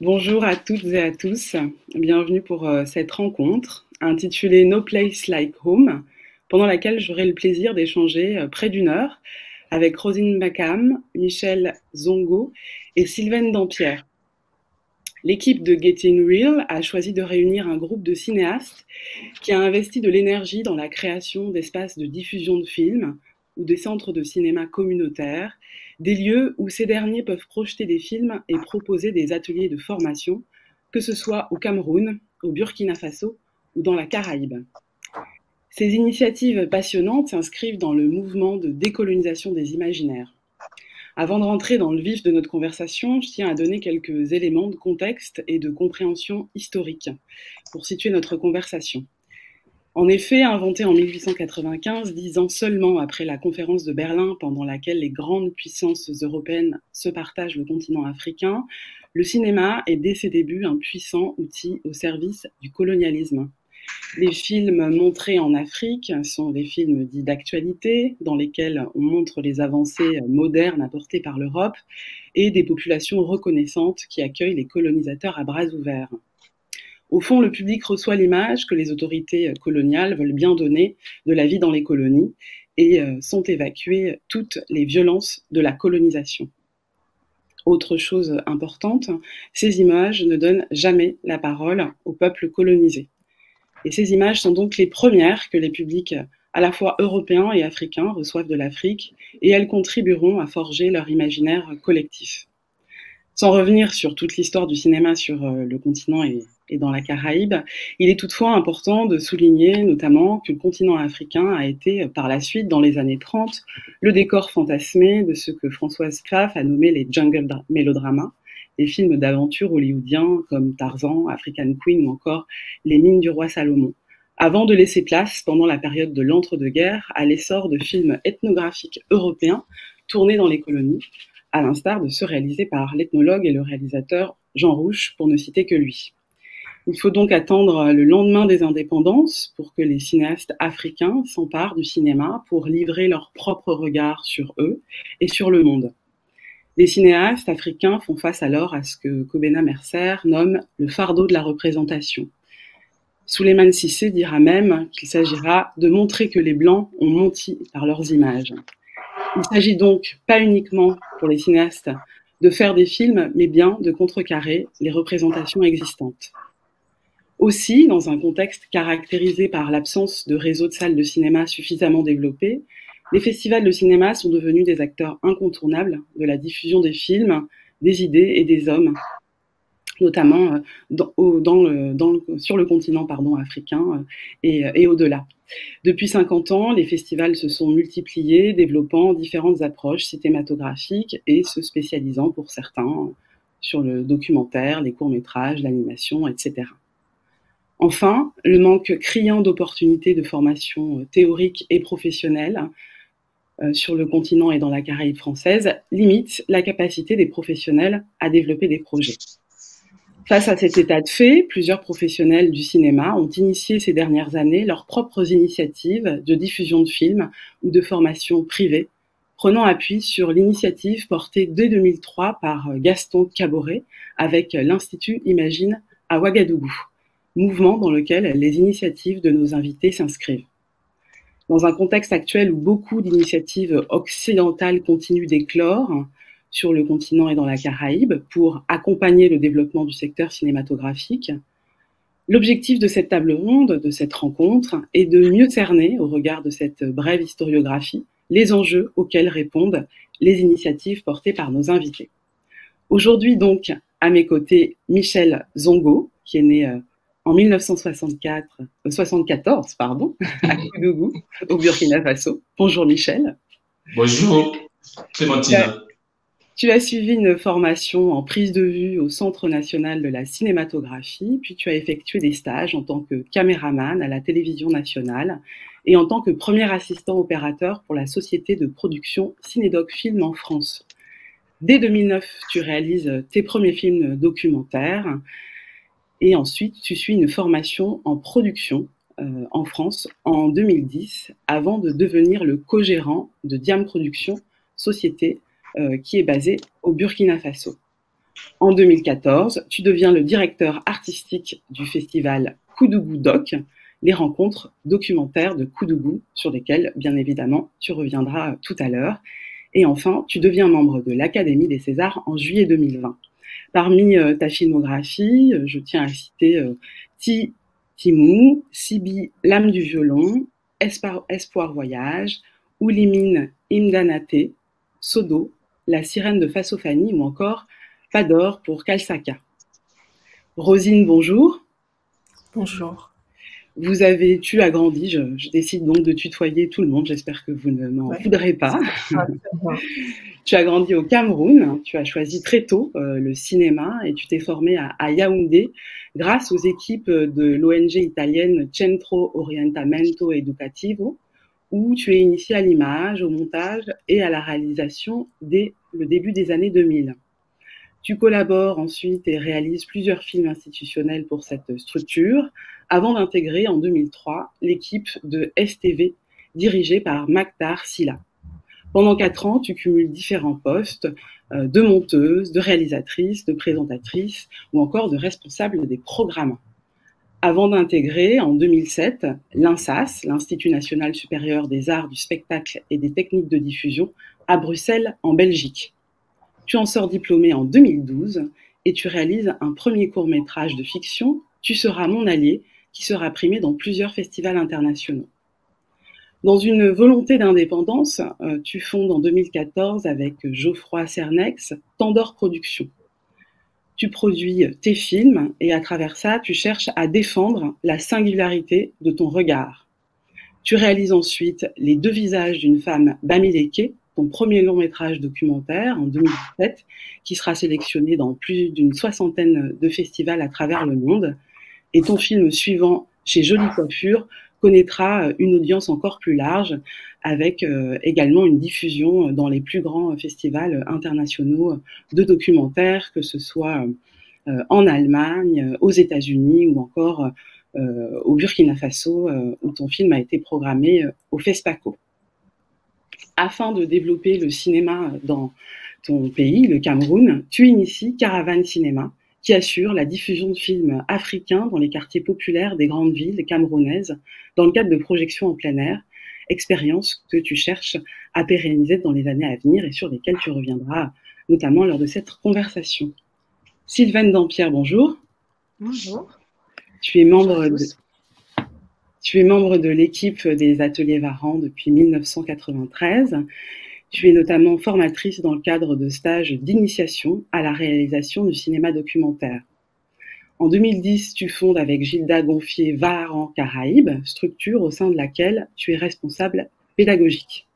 Bonjour à toutes et à tous. Bienvenue pour euh, cette rencontre intitulée No Place Like Home, pendant laquelle j'aurai le plaisir d'échanger euh, près d'une heure avec Rosine Bacam, Michel Zongo et Sylvaine Dampierre. L'équipe de Getting Real a choisi de réunir un groupe de cinéastes qui a investi de l'énergie dans la création d'espaces de diffusion de films ou des centres de cinéma communautaires des lieux où ces derniers peuvent projeter des films et proposer des ateliers de formation, que ce soit au Cameroun, au Burkina Faso ou dans la Caraïbe. Ces initiatives passionnantes s'inscrivent dans le mouvement de décolonisation des imaginaires. Avant de rentrer dans le vif de notre conversation, je tiens à donner quelques éléments de contexte et de compréhension historique pour situer notre conversation. En effet, inventé en 1895, dix ans seulement après la conférence de Berlin pendant laquelle les grandes puissances européennes se partagent le continent africain, le cinéma est dès ses débuts un puissant outil au service du colonialisme. Les films montrés en Afrique sont des films dits d'actualité, dans lesquels on montre les avancées modernes apportées par l'Europe et des populations reconnaissantes qui accueillent les colonisateurs à bras ouverts. Au fond, le public reçoit l'image que les autorités coloniales veulent bien donner de la vie dans les colonies et euh, sont évacuées toutes les violences de la colonisation. Autre chose importante, ces images ne donnent jamais la parole au peuple colonisé. Et ces images sont donc les premières que les publics à la fois européens et africains reçoivent de l'Afrique, et elles contribueront à forger leur imaginaire collectif. Sans revenir sur toute l'histoire du cinéma sur euh, le continent et, dans la Caraïbe, il est toutefois important de souligner notamment que le continent africain a été euh, par la suite, dans les années 30, le décor fantasmé de ce que Françoise Pfaff a nommé les jungle mélodramas, des films d'aventure hollywoodiens comme Tarzan, African Queen ou encore Les mines du roi Salomon, avant de laisser place, pendant la période de l'entre-deux-guerres, à l'essor de films ethnographiques européens tournés dans les colonies, à l'instar de ceux réalisés par l'ethnologue et le réalisateur Jean Rouche, pour ne citer que lui. Il faut donc attendre le lendemain des indépendances pour que les cinéastes africains s'emparent du cinéma pour livrer leur propre regard sur eux et sur le monde. Les cinéastes africains font face alors à ce que Kobena Mercer nomme le fardeau de la représentation. Suleiman Sissé dira même qu'il s'agira de montrer que les Blancs ont menti par leurs images. Il s'agit donc pas uniquement pour les cinéastes de faire des films, mais bien de contrecarrer les représentations existantes. Aussi, dans un contexte caractérisé par l'absence de réseaux de salles de cinéma suffisamment développés, les festivals de cinéma sont devenus des acteurs incontournables de la diffusion des films, des idées et des hommes notamment euh, sur le continent africain euh, et, et au-delà. Depuis 50 ans, les festivals se sont multipliés, développant différentes approches cinématographiques et se spécialisant pour certains sur le documentaire, les courts-métrages, l'animation, etc. Enfin, le manque criant d'opportunités de formation théorique et professionnelle euh, sur le continent et dans la Caraïbe française limite la capacité des professionnels à développer des projets. Face à cet état de fait, plusieurs professionnels du cinéma ont initié ces dernières années leurs propres initiatives de diffusion de films ou de formation privée, prenant appui sur l'initiative portée dès 2003 par Gaston Caboret avec l'Institut Imagine à Ouagadougou, mouvement dans lequel les initiatives de nos invités s'inscrivent. Dans un contexte actuel où beaucoup d'initiatives occidentales continuent d'éclore, sur le continent et dans la Caraïbe pour accompagner le développement du secteur cinématographique. L'objectif de cette table ronde, de cette rencontre, est de mieux cerner, au regard de cette brève historiographie, les enjeux auxquels répondent les initiatives portées par nos invités. Aujourd'hui donc, à mes côtés, Michel Zongo, qui est né euh, en 1974 euh, pardon, à Koudougou, au Burkina Faso. Bonjour Michel. Bonjour Clémentine. Tu as suivi une formation en prise de vue au Centre national de la cinématographie, puis tu as effectué des stages en tant que caméraman à la télévision nationale et en tant que premier assistant opérateur pour la société de production Cinédoc Film en France. Dès 2009, tu réalises tes premiers films documentaires et ensuite tu suis une formation en production euh, en France en 2010 avant de devenir le co-gérant de Diam Productions, société qui est basé au Burkina Faso. En 2014, tu deviens le directeur artistique du festival Koudougou Doc, les rencontres documentaires de Koudougou, sur lesquelles, bien évidemment, tu reviendras tout à l'heure. Et enfin, tu deviens membre de l'Académie des Césars en juillet 2020. Parmi euh, ta filmographie, euh, je tiens à citer euh, Ti Timou, Sibi, L'âme du violon, Espoir, Voyage, Oulimine Imdanate, Sodo, La sirène de Fasofani ou encore Fador pour Kalsaka. Rosine, bonjour. Bonjour. Vous avez, tu as grandi, je, décide donc de tutoyer tout le monde, j'espère que vous ne m'en voudrez pas. tu as grandi au Cameroun, tu as choisi très tôt euh, le cinéma et tu t'es formé à, Yaoundé grâce aux équipes de l'ONG italienne Centro Orientamento Educativo, où tu es initié à l'image, au montage et à la réalisation dès le début des années 2000. Tu collabores ensuite et réalises plusieurs films institutionnels pour cette structure, avant d'intégrer en 2003 l'équipe de STV dirigée par Maktar Silla. Pendant quatre ans, tu cumules différents postes euh, de monteuse, de réalisatrice, de présentatrice ou encore de responsable des programmes. Avant d'intégrer en 2007 l'INSAS, l'Institut national supérieur des arts du spectacle et des techniques de diffusion, à Bruxelles, en Belgique. Tu en sors diplômé en 2012 et tu réalises un premier court métrage de fiction, Tu seras mon allié, qui sera primé dans plusieurs festivals internationaux. Dans une volonté d'indépendance, euh, tu fondes en 2014 avec Geoffroy Cernex Tandor Productions. Tu produis tes films et à travers ça, tu cherches à défendre la singularité de ton regard. Tu réalises ensuite Les deux visages d'une femme Bamileke, ton premier long métrage documentaire en 2017, qui sera sélectionné dans plus d'une soixantaine de festivals à travers le monde. Et ton film suivant, chez Jolie Coiffure, connaîtra une audience encore plus large, avec euh, également une diffusion dans les plus grands festivals internationaux de documentaires, que ce soit euh, en Allemagne, aux États-Unis ou encore euh, au Burkina Faso, où ton film a été programmé au FESPACO. Afin de développer le cinéma dans ton pays, le Cameroun, tu inities Caravane Cinéma, qui assure la diffusion de films africains dans les quartiers populaires des grandes villes camerounaises dans le cadre de projections en plein air, expérience que tu cherches à pérenniser dans les années à venir et sur lesquelles tu reviendras notamment lors de cette conversation. Sylvaine Dampierre, bonjour. Bonjour. Tu es membre de, tu es membre de l'équipe des ateliers Varan depuis 1993 tu es notamment formatrice dans le cadre de stages d'initiation à la réalisation du cinéma documentaire. En 2010, tu fondes avec Gilda Gonfier Varan Caraïbes, structure au sein de laquelle tu es responsable pédagogique.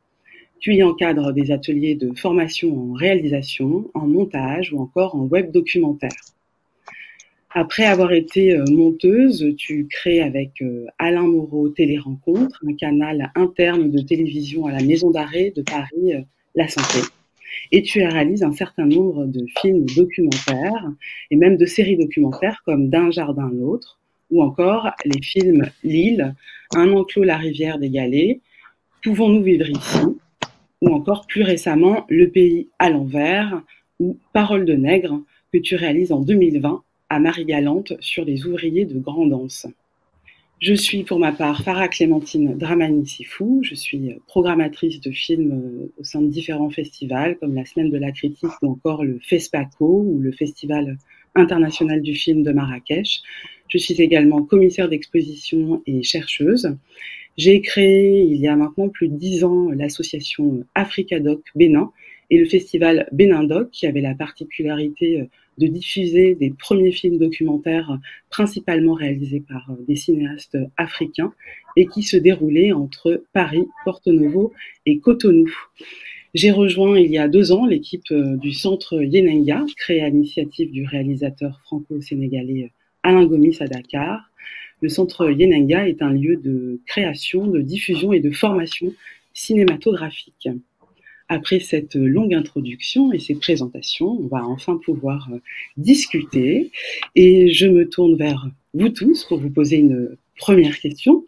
Tu y encadres des ateliers de formation en réalisation, en montage ou encore en web documentaire. Après avoir été euh, monteuse, tu crées avec euh, Alain Moreau Télérencontre, un canal interne de télévision à la Maison d'arrêt de Paris, euh, La Santé. Et tu réalises un certain nombre de films documentaires et même de séries documentaires comme D'un jardin l'autre, ou encore les films L'île, Un enclos la rivière des Galets, Pouvons-nous vivre ici, ou encore plus récemment Le pays à l'envers, ou Parole de nègre, que tu réalises en 2020 à Marie-Galante sur les ouvriers de Grandance. Je suis pour ma part Farah Clémentine Dramani Sifou. Je suis programmatrice de films euh, au sein de différents festivals comme la Semaine de la Critique ou encore le FESPACO ou le Festival international du film de Marrakech. Je suis également commissaire d'exposition et chercheuse. J'ai créé il y a maintenant plus de dix ans l'association Africadoc Bénin et le festival Bénin Doc qui avait la particularité euh, de diffuser des premiers films documentaires principalement réalisés par euh, des cinéastes africains et qui se déroulaient entre Paris, Porto Novo et Cotonou. J'ai rejoint il y a deux ans l'équipe euh, du centre Yenenga, créé à l'initiative du réalisateur franco-sénégalais euh, Alain Gomis à Dakar. Le centre Yenenga est un lieu de création, de diffusion et de formation cinématographique. Après cette longue introduction et ces présentations, on va enfin pouvoir euh, discuter et je me tourne vers vous tous pour vous poser une première question.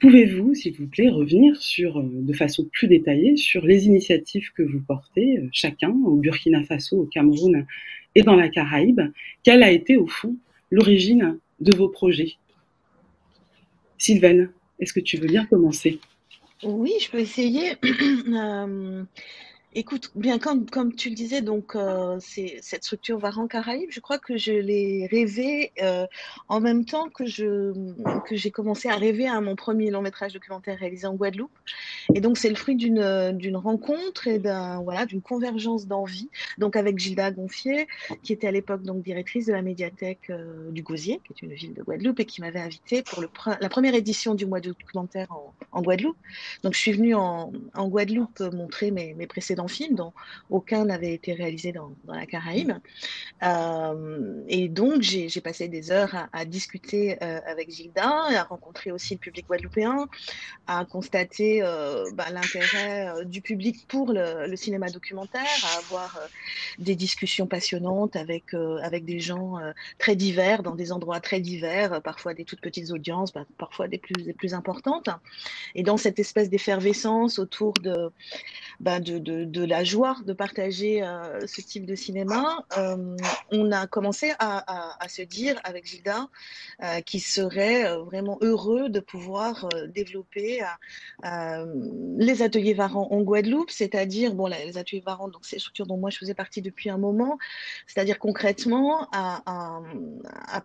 Pouvez-vous, s'il vous plaît, revenir euh, de façon plus détaillée sur les initiatives que vous portez, euh, chacun, au Burkina Faso, au Cameroun et dans la Caraïbe? Quelle a été au fond l'origine de vos projets? Sylvaine, est-ce que tu veux bien commencer? Oui, je peux essayer. Euh, Écoute, bien comme, tu le disais, donc euh, cette structure Varan Caraïbes, je crois que je l'ai rêvé euh, en même temps que j'ai commencé à rêver à mon premier long métrage documentaire réalisé en Guadeloupe. Et donc c'est le fruit d'une rencontre et d'une convergence d'envie. Donc avec Gilda Gonfier, qui était à l'époque directrice de la médiathèque euh, du Gosier, qui est une ville de Guadeloupe, et qui m'avait invitée pour la première édition du mois de documentaire en, Guadeloupe. Donc je suis venue en, Guadeloupe montrer mes précédents film dont aucun n'avait été réalisé dans, la Caraïbe. Euh, et donc, j'ai passé des heures à, discuter euh, avec Gilda, à rencontrer aussi le public guadeloupéen, à constater euh, bah, l'intérêt du public pour le, cinéma documentaire, à avoir des discussions passionnantes avec, avec des gens très divers, dans des endroits très divers, parfois des toutes petites audiences, bah, parfois des plus, des plus importantes. Et dans cette espèce d'effervescence autour de, bah, de, la joie de partager euh, ce type de cinéma, euh, on a commencé à, se dire avec Gilda euh, qu'il serait vraiment heureux de pouvoir développer les ateliers Varan en Guadeloupe, c'est-à-dire, bon, les ateliers Varan, donc c'est structure dont moi je faisais partie depuis un moment, c'est-à-dire concrètement à,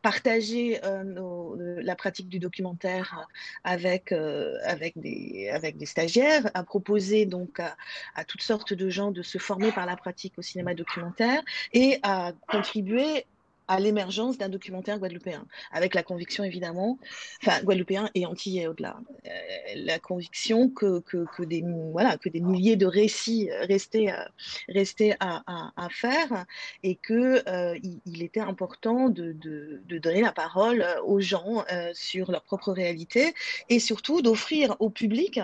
partager la pratique du documentaire avec, avec, des, avec des stagiaires, à proposer donc à, à toutes sortes de gens de se former par la pratique au cinéma documentaire et à contribuer à l'émergence d'un documentaire guadeloupéen, avec la conviction évidemment, enfin guadeloupéen et antillais au-delà, euh, la conviction que, que, des, voilà, que des milliers de récits restaient, euh, restaient à, à, à faire et qu'il euh, il était important de, de, donner la parole aux gens euh, sur leur propre réalité et surtout d'offrir au public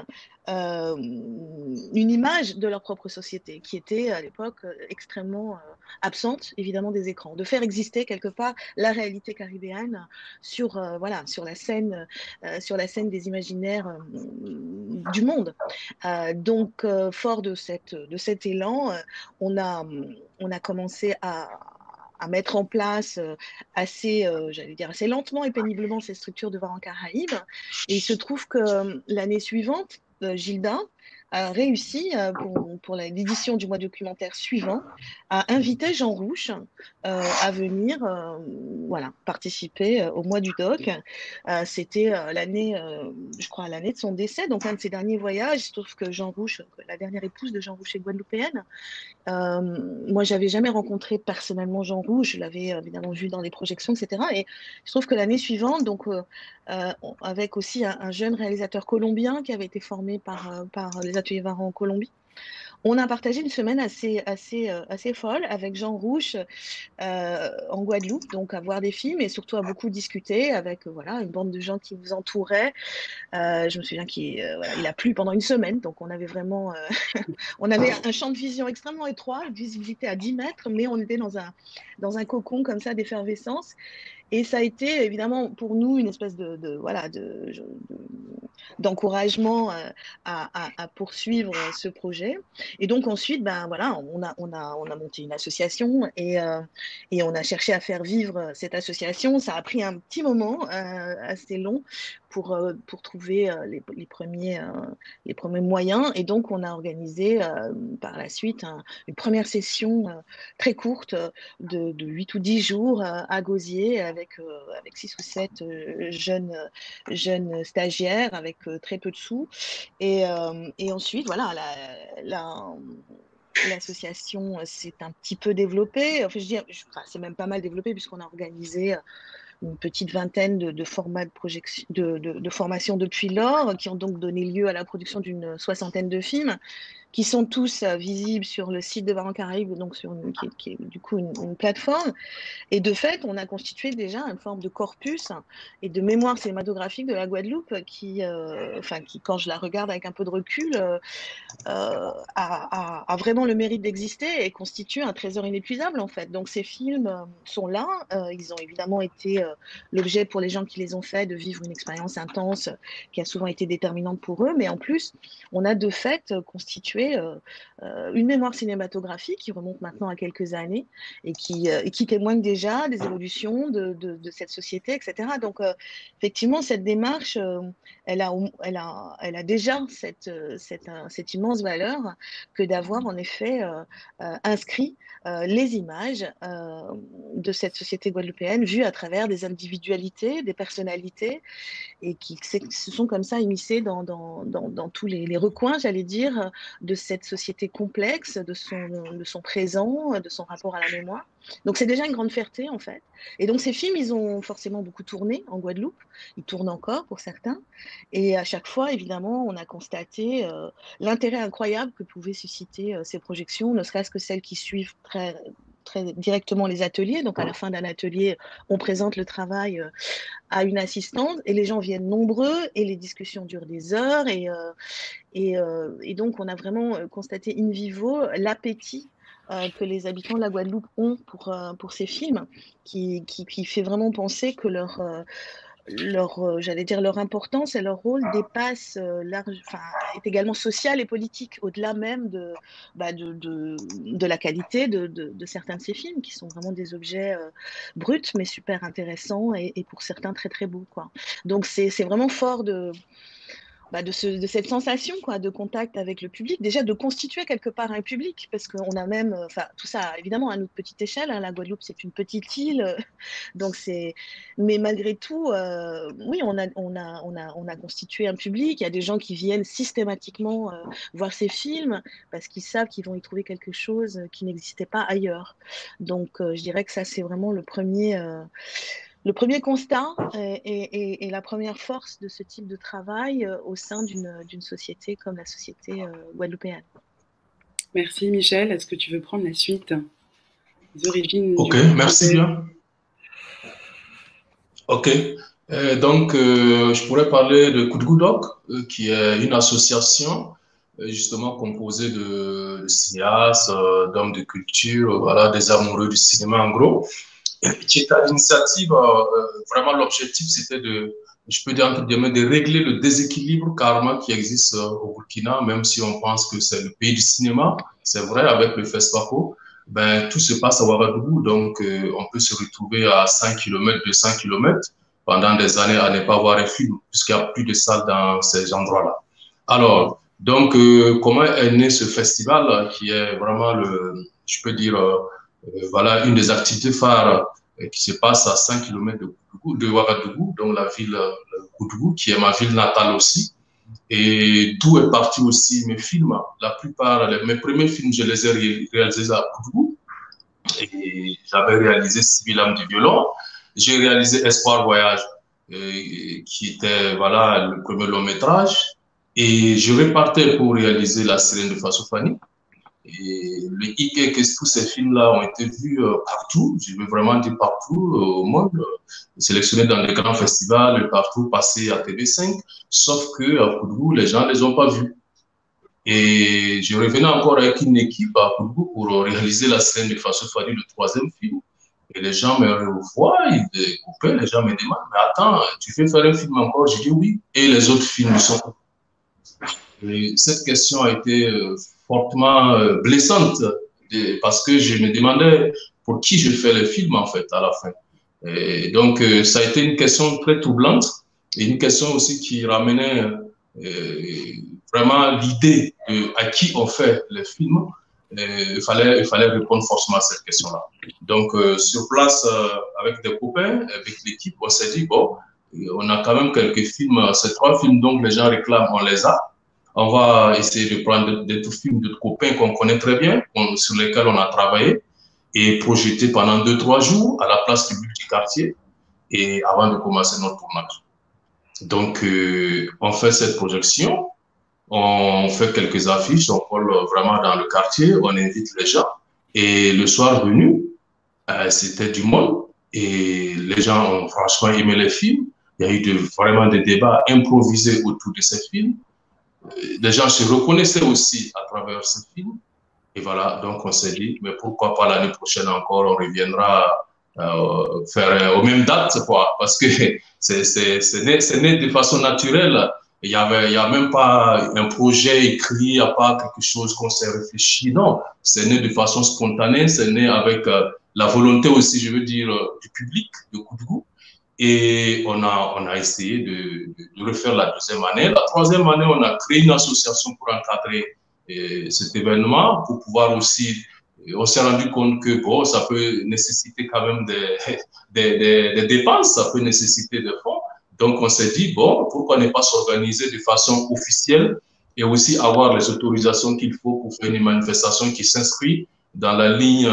euh, une image de leur propre société qui était à l'époque extrêmement euh, absente évidemment des écrans, de faire exister quelque part la réalité caribéenne sur euh, voilà sur la scène euh, sur la scène des imaginaires euh, du monde. donc fort de cette de cet élan, on a on a commencé à à mettre en place assez, euh, j'allais dire, assez lentement et péniblement ces structures de Varan Caraïbes. Et il se trouve que l'année suivante, euh, Gilda a réussi, euh, pour, l'édition du mois documentaire suivant, à inviter Jean Rouche euh, à venir euh, voilà, participer euh, au mois du doc. Euh, c'était l'année, je crois, l'année de son décès, donc un de ses derniers voyages. Trouve que Jean Rouche, la dernière épouse de Jean Rouche est guadeloupéenne. moi, j'avais jamais rencontré personnellement Jean Rouge, je l'avais évidemment vu dans les projections, etc. Et je trouve que l'année suivante, donc avec aussi un, un, jeune réalisateur colombien qui avait été formé par, par les ateliers Varan en Colombie. On a partagé une semaine assez, assez, euh, assez folle avec Jean Rouche euh, en Guadeloupe, donc à voir des films et surtout à beaucoup discuter avec euh, voilà, une bande de gens qui vous entouraient. Euh, je me souviens qu'il euh, a plu pendant une semaine, donc on avait vraiment on avait un champ de vision extrêmement étroit, une visibilité à 10 mètres, mais on était dans un, dans un cocon comme ça d'effervescence. Et ça a été évidemment pour nous une espèce de, voilà de, d'encouragement euh, à, poursuivre ce projet. Et donc ensuite, ben voilà, on a on a on a monté une association et euh, et on a cherché à faire vivre cette association. Ça a pris un petit moment euh, assez long pour, euh, pour trouver euh, les, premiers, euh, les premiers moyens. Et donc, on a organisé par la suite un, une première session très courte de, de 8 ou 10 jours à Gosier avec, avec 6 ou 7 jeunes, jeunes stagiaires avec très peu de sous. Et, ensuite, voilà, la, la l'association s'est un petit peu développée. Enfin, je dis, enfin, c'est même pas mal développé puisqu'on a organisé une petite vingtaine de, formats de, projection, de, de, de formation depuis lors, qui ont donc donné lieu à la production d'une soixantaine de films qui sont tous euh, visibles sur le site de Varan Caraïbes, donc sur qui, est du coup une, plateforme. Et de fait, on a constitué déjà une forme de corpus et de mémoire cinématographique de la Guadeloupe qui, euh, qui quand je la regarde avec un peu de recul, euh, a, vraiment le mérite d'exister et constitue un trésor inépuisable en fait. Donc ces films sont là, ils ont évidemment été l'objet pour les gens qui les ont faits de vivre une expérience intense qui a souvent été déterminante pour eux, mais en plus, on a de fait constitué constitué une mémoire cinématographique qui remonte maintenant à quelques années et qui, qui témoigne déjà des évolutions de, de, cette société, etc. Donc, effectivement, cette démarche, elle, a, déjà cette, cette, cette immense valeur que d'avoir en effet inscrit les images de cette société guadeloupéenne vues à travers des individualités, des personnalités, et qui se sont comme ça immiscées dans, tous les, recoins, j'allais dire, de cette société complexe, de son présent, de son rapport à la mémoire. Donc c'est déjà une grande fierté en fait. Et donc ces films, ils ont forcément beaucoup tourné en Guadeloupe. Ils tournent encore pour certains. Et à chaque fois, évidemment, on a constaté euh, l'intérêt incroyable que pouvaient susciter euh, ces projections, ne serait-ce que celles qui suivent très, très directement les ateliers. Donc à la fin d'un atelier, on présente le travail euh, à une assistante et les gens viennent nombreux et les discussions durent des heures. Et, et, et donc on a vraiment constaté in vivo l'appétit euh, que les habitants de la Guadeloupe ont pour, euh, pour ces films, qui, qui, qui, fait vraiment penser que leur, euh, leur j'allais dire leur importance et leur rôle dépasse large, est également social et politique, au-delà même de, bah, de, de, de, la qualité de, de, certains de ces films, qui sont vraiment des objets bruts, mais super intéressants et, et, pour certains très très beaux. Quoi. Donc c'est vraiment fort de bah, de, ce, de, cette sensation quoi, de contact avec le public, déjà de constituer quelque part un public, parce qu'on a même, euh, tout ça évidemment à notre petite échelle, hein, la Guadeloupe c'est une petite île, donc c'est, mais malgré tout, euh, oui on a, on, a, on, a, on a constitué un public, il y a des gens qui viennent systématiquement euh, voir ces films, parce qu'ils savent qu'ils vont y trouver quelque chose qui n'existait pas ailleurs. Donc je dirais que ça c'est vraiment le premier le premier constat et, la première force de ce type de travail euh, au sein d'une société comme la société euh, guadeloupéenne. Merci Michel. Est-ce que tu veux prendre la suite des origines Ok, merci bien. Ok. Euh, donc, je pourrais parler de Coup de qui est une association justement composée de, de cinéastes, d'hommes de culture, voilà, des amoureux du cinéma en gros qui est à l'initiative, euh, euh, vraiment l'objectif c'était de, je peux dire entre guillemets, de régler le déséquilibre karma qui existe euh, au Burkina, même si on pense que c'est le pays du cinéma, c'est vrai, avec le FESPACO, ben, tout se passe à Ouagadougou, donc on peut se retrouver à 5 km, 200 km pendant des années à ne pas voir un film, puisqu'il n'y a plus de salles dans ces endroits-là. Alors, donc, comment est né ce festival qui est vraiment le, je peux dire, voilà une des activités phares euh, qui se passe à 5 km de, Ouagadougou, donc la ville de Koudougou, qui est ma ville natale aussi. Et d'où est parti aussi mes films. La plupart, mes premiers films, je les ai réalisés à Koudougou. Et j'avais réalisé Civil âme du violon. J'ai réalisé Espoir Voyage, euh, qui était voilà, le premier long métrage. Et je repartais pour réaliser La sirène de Fasofani. Et le hic que tous ces films-là ont été vus euh, partout, je veux vraiment dire partout euh, au monde, sélectionnés dans les grands festivals, partout, passés à TV5, sauf que à Koudou, les gens ne les ont pas vus. Et je revenais encore avec une équipe à Koudou pour réaliser la scène de Faso Fadi, le troisième film. Et les gens me revoient, ils coupent, les gens me demandent, mais attends, tu veux faire un film encore? Je dis oui. Et les autres films sont. Et cette question a été euh, fortement euh, blessante parce que je me demandais pour qui je fais le film en fait à la fin. Donc euh, ça a été une question très troublante et une question aussi qui ramenait euh, vraiment l'idée à qui on fait le film. il fallait, il fallait répondre forcément à cette question-là. Donc, sur place, avec des copains, avec l'équipe, on s'est dit, bon, on a quand même quelques films, ces trois films dont les gens réclament, on les a. On va essayer de prendre des films de copains qu'on connaît très bien, sur lesquels on a travaillé, et projeter pendant deux, trois jours à la place publique du quartier, et avant de commencer notre tournage. Donc, euh, on fait cette projection, on fait quelques affiches, on colle vraiment dans le quartier, on invite les gens. Et le soir venu, euh, c'était du monde et les gens ont franchement aimé les films. Il y a eu vraiment des débats improvisés autour de ces films les gens se reconnaissaient aussi à travers ce film. Et voilà, donc on s'est dit, mais pourquoi pas l'année prochaine encore, on reviendra euh, faire aux mêmes dates, quoi, parce que c'est né, né, de façon naturelle Il n'y y a même pas un projet écrit, il n'y a pas quelque chose qu'on s'est réfléchi. Non, c'est né de façon spontanée, c'est né avec euh, la volonté aussi, je veux dire, euh, du public, de coup de goût. Et on a, on a essayé de, de, refaire la deuxième année. La troisième année, on a créé une association pour encadrer euh, cet événement, pour pouvoir aussi on s'est rendu compte que bon, ça peut nécessiter quand même des, des, des, des, dépenses, ça peut nécessiter des fonds. Donc, on s'est dit, bon, pourquoi ne pas s'organiser de façon officielle et aussi avoir les autorisations qu'il faut pour faire une manifestation qui s'inscrit dans la ligne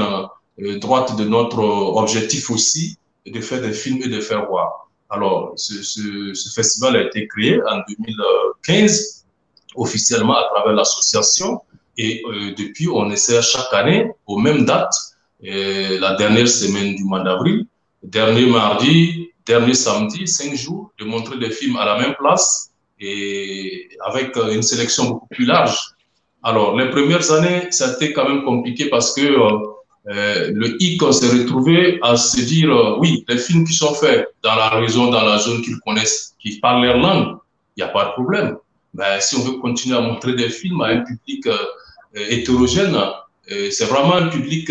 euh, droite de notre objectif aussi, de faire des films et de faire voir. Alors, ce, festival a été créé en 2015 officiellement à travers l'association et euh, depuis, on essaie chaque année, aux mêmes dates, euh, la dernière semaine du mois d'avril, dernier mardi, dernier samedi, cinq jours, de montrer des films à la même place et avec euh, une sélection beaucoup plus large. Alors, les premières années, ça a été quand même compliqué parce que le hic, s'est retrouvé à se dire, euh, oui, les films qui sont faits dans la région, dans la zone qu'ils connaissent, qui parlent leur langue, il n'y a pas de problème. Mais si on veut continuer à montrer des films à un public euh, hétérogène, c'est vraiment un public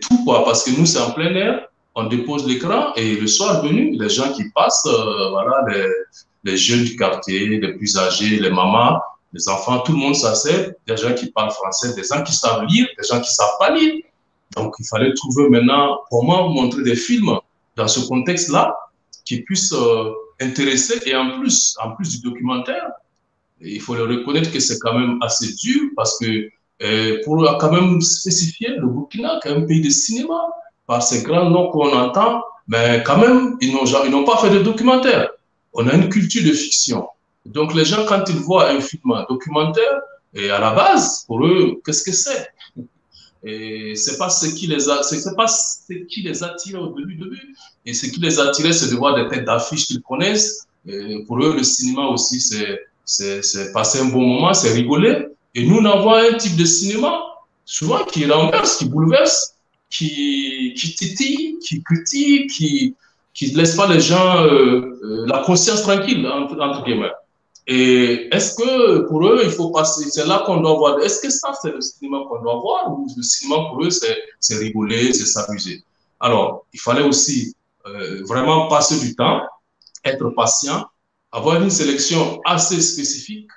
tout, quoi, parce que nous, c'est en plein air, on dépose l'écran et le soir venu, les gens qui passent, euh, voilà, les, les, jeunes du quartier, les plus âgés, les mamans, les enfants, tout le monde s'assied, des gens qui parlent français, des gens qui savent lire, des gens qui savent pas lire. Donc, il fallait trouver maintenant comment montrer des films dans ce contexte-là qui puissent euh, intéresser et en plus, en plus du documentaire, il faut le reconnaître que c'est quand même assez dur parce que euh, pour quand même spécifier le Burkina, qui est un pays de cinéma, par ces grands noms qu'on entend, mais quand même, ils n'ont pas fait de documentaire. On a une culture de fiction. Donc les gens, quand ils voient un film documentaire, et à la base, pour eux, qu'est-ce que c'est? Et c'est pas ce qui les a, c'est pas ce qui les attirait au début, début. Et ce qui les attirait, c'est de voir des têtes d'affiches qu'ils connaissent. Pour eux, le cinéma aussi, c'est, c'est, passer un bon moment, c'est rigoler. Et nous, on envoie un type de cinéma, souvent qui renverse, qui bouleverse, qui, qui titille, qui critique, qui qui laisse pas les gens euh, euh, la conscience tranquille, entre guillemets. Et est-ce que pour eux, il faut passer, c'est là qu'on doit voir, est-ce que ça, c'est le cinéma qu'on doit voir ou le cinéma pour eux, c'est rigoler, c'est s'amuser? Alors, il fallait aussi euh, vraiment passer du temps, être patient, avoir une sélection assez spécifique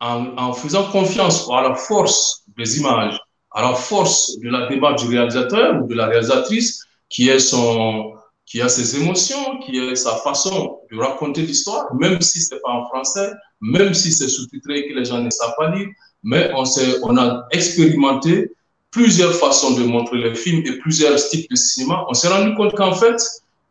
en, en faisant confiance à la force des images, à la force de la démarche du réalisateur ou de la réalisatrice qui est son, qui a ses émotions, qui est sa façon de raconter l'histoire, même si c'est pas en français, même si c'est sous-titré que les gens ne savent pas lire, mais on, on a expérimenté plusieurs façons de montrer les films et plusieurs types de cinéma. On s'est rendu compte qu'en fait,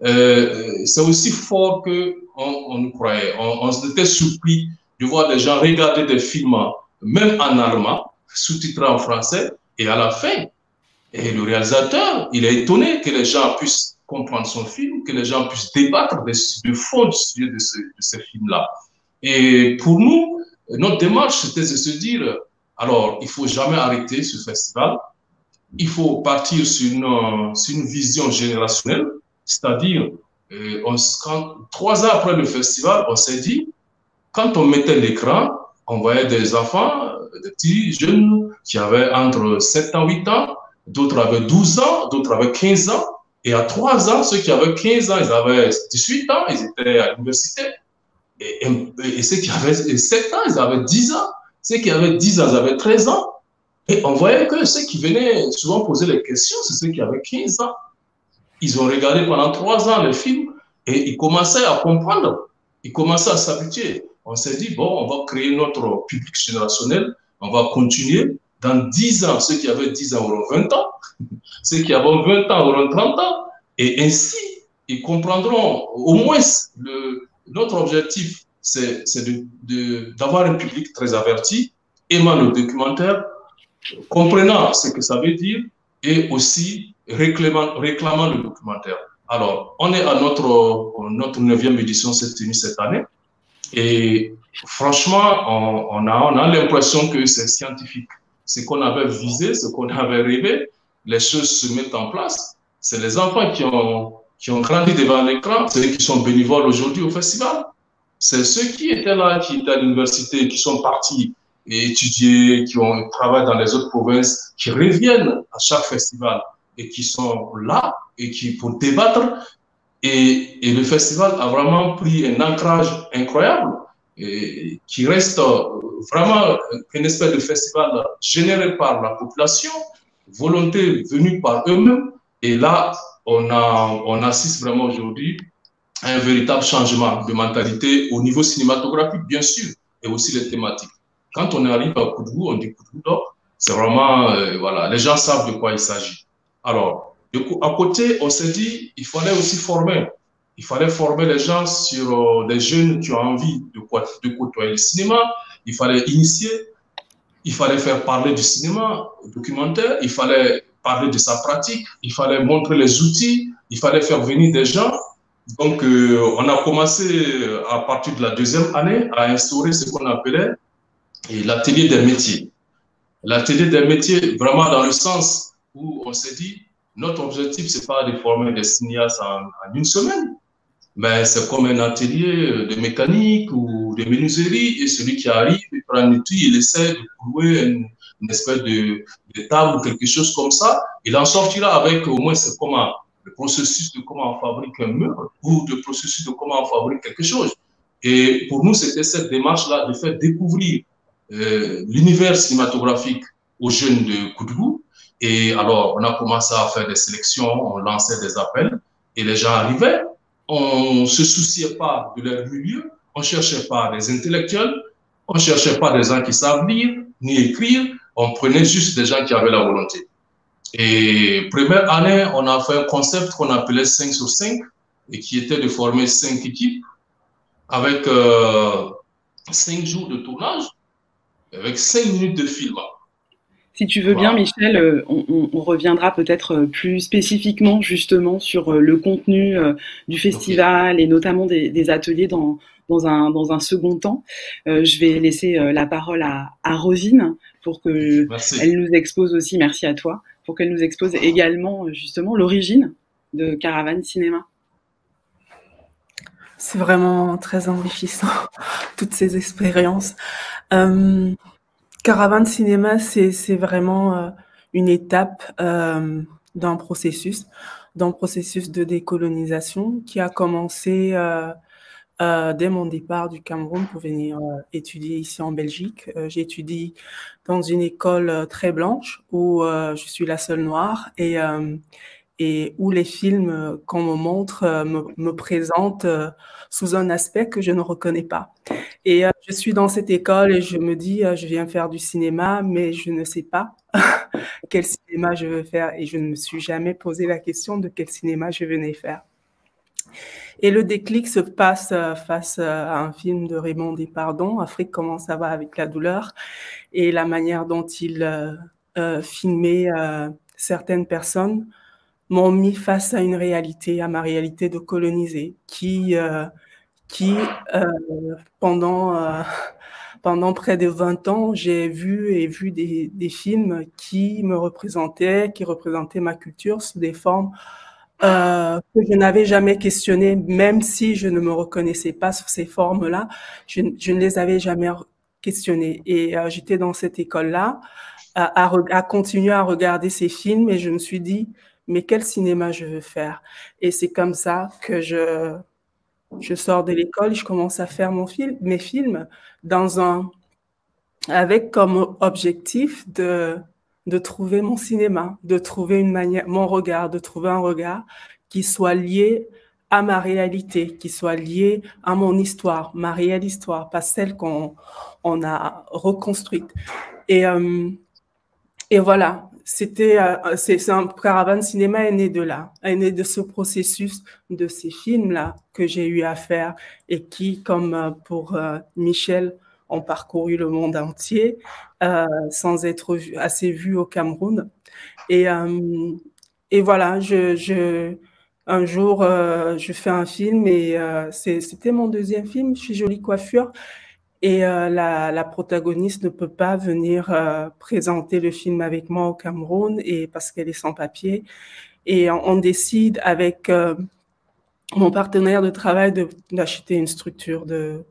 euh, c'est aussi fort que on, on croyait. On, on était surpris de voir des gens regarder des films, même en allemand, sous-titrés en français, et à la fin, et le réalisateur, il est étonné que les gens puissent comprendre son film, que les gens puissent débattre du fond du sujet de ce, ce film-là. Et pour nous, notre démarche, c'était de se dire, alors, il faut jamais arrêter ce festival. Il faut partir sur une, sur une vision générationnelle, c'est-à-dire, euh, trois ans après le festival, on s'est dit, quand on mettait l'écran, on voyait des enfants, des petits jeunes qui avaient entre 7 ans, 8 ans, d'autres avaient 12 ans, d'autres avaient 15 ans. Et à 3 ans, ceux qui avaient 15 ans, ils avaient 18 ans, ils étaient à l'université. Et, ceux qui avaient 7 ans, ils avaient 10 ans. Ceux qui avaient 10 ans, ils avaient 13 ans. Et on voyait que ceux qui venaient souvent poser les questions, c'est ceux qui avaient 15 ans. Ils ont regardé pendant 3 ans le film et ils commençaient à comprendre. Ils commençaient à s'habituer. On s'est dit, bon, on va créer notre public générationnel on va continuer. Dans 10 ans, ceux qui avaient 10 ans auront 20 ans, ceux qui avaient 20 ans auront 30 ans, et ainsi, ils comprendront au moins notre objectif, c'est d'avoir un public très averti, aimant le documentaire, comprenant ce que ça veut dire, et aussi réclamant, le documentaire. Alors, on est à notre, notre 9e édition cette, cette année, et franchement, on a l'impression que c'est scientifique. Ce qu'on avait visé, ce qu'on avait rêvé, les choses se mettent en place. C'est les enfants qui ont, qui ont grandi devant l'écran, c'est eux qui sont bénévoles aujourd'hui au festival. C'est ceux qui étaient là, qui étaient à l'université, qui sont partis et étudier, qui ont travaillé dans les autres provinces, qui reviennent à chaque festival et qui sont là et qui pour débattre. Et le festival a vraiment pris un ancrage incroyable qui reste vraiment une espèce de festival généré par la population, volonté venue par eux-mêmes. Et là, on, a, on assiste vraiment aujourd'hui à un véritable changement de mentalité au niveau cinématographique, bien sûr, et aussi les thématiques. Quand on arrive à Koudou, on dit Koudou c'est vraiment, euh, voilà, les gens savent de quoi il s'agit. Alors, à côté, on s'est dit, il fallait aussi former. Il fallait former les gens sur des euh, jeunes qui ont envie de, côtoyer le cinéma. Il fallait initier. Il fallait faire parler du cinéma documentaire. Il fallait parler de sa pratique. Il fallait montrer les outils. Il fallait faire venir des gens. Donc, euh, on a commencé à partir de la deuxième année à instaurer ce qu'on appelait l'atelier des métiers. L'atelier des métiers, vraiment dans le sens où on s'est dit, notre objectif, c'est pas de former des cinéastes en, une semaine, mais c'est comme un atelier de mécanique ou de menuiserie, et celui qui arrive, il prend un outil, il essaie de trouver une, espèce de, table ou quelque chose comme ça, il en sortira avec au moins c'est comment le processus de comment on fabrique un meuble ou le processus de comment on fabrique quelque chose. Et pour nous, c'était cette démarche-là de faire découvrir euh, l'univers cinématographique aux jeunes de Koudou. Et alors, on a commencé à faire des sélections, on lançait des appels et les gens arrivaient. On ne se souciait pas de leur milieu, on ne cherchait pas des intellectuels, on ne cherchait pas des gens qui savent lire ni écrire, on prenait juste des gens qui avaient la volonté. Et première année, on a fait un concept qu'on appelait 5 sur 5 et qui était de former 5 équipes avec euh, 5 jours de tournage avec cinq minutes de film. Si tu veux bien, Michel, euh, on, reviendra peut-être euh, plus spécifiquement justement sur euh, le contenu du festival et notamment des, ateliers dans, dans, un, dans un second temps. je vais laisser la parole à, à Rosine pour que elle nous expose aussi, merci à toi, pour qu'elle nous expose également justement l'origine de Caravane Cinéma. C'est vraiment très enrichissant, toutes ces expériences. Euh, Caravane Cinéma, c'est vraiment euh, une étape euh, d'un processus, d'un processus de décolonisation qui a commencé dès mon départ du Cameroun pour venir étudier ici en Belgique. J'étudie dans une école très blanche où je suis la seule noire et et où les films euh, qu'on me montre euh, me, présentent euh, sous un aspect que je ne reconnais pas. Et je suis dans cette école et je me dis, je viens faire du cinéma, mais je ne sais pas quel cinéma je veux faire et je ne me suis jamais posé la question de quel cinéma je venais faire. Et le déclic se passe face à un film de Raymond Despardon, Afrique, comment ça va avec la douleur, et la manière dont il filmait certaines personnes m'ont mis face à une réalité, à ma réalité de coloniser, qui, euh, qui euh, pendant, euh, pendant près de 20 ans, j'ai vu et vu des, des, films qui me représentaient, qui représentaient ma culture sous des formes que je n'avais jamais questionnées, même si je ne me reconnaissais pas sur ces formes-là, je, je, ne les avais jamais questionnées. Et j'étais dans cette école-là à, à, à continuer à regarder ces films et je me suis dit, mais quel cinéma je veux faire? Et c'est comme ça que je, je sors de l'école, je commence à faire mon film, mes films avec comme objectif de, de trouver mon cinéma, de trouver une manière, mon regard, de trouver un regard qui soit lié à ma réalité, qui soit lié à mon histoire, ma réelle histoire, pas celle qu'on on a reconstruite. Et, euh, et voilà, c'était, euh, c'est un caravane cinéma est né de là, est né de ce processus de ces films-là que j'ai eu à faire et qui, comme euh, pour euh, Michel, ont parcouru le monde entier sans être assez vus au Cameroun. Et, et voilà, je, je, un jour, je fais un film et c'était mon deuxième film, Je suis jolie coiffure. Et euh, la, protagoniste ne peut pas venir euh, présenter le film avec moi au Cameroun et parce qu'elle est sans papier. Et on, décide avec euh, mon partenaire de travail d'acheter une structure de,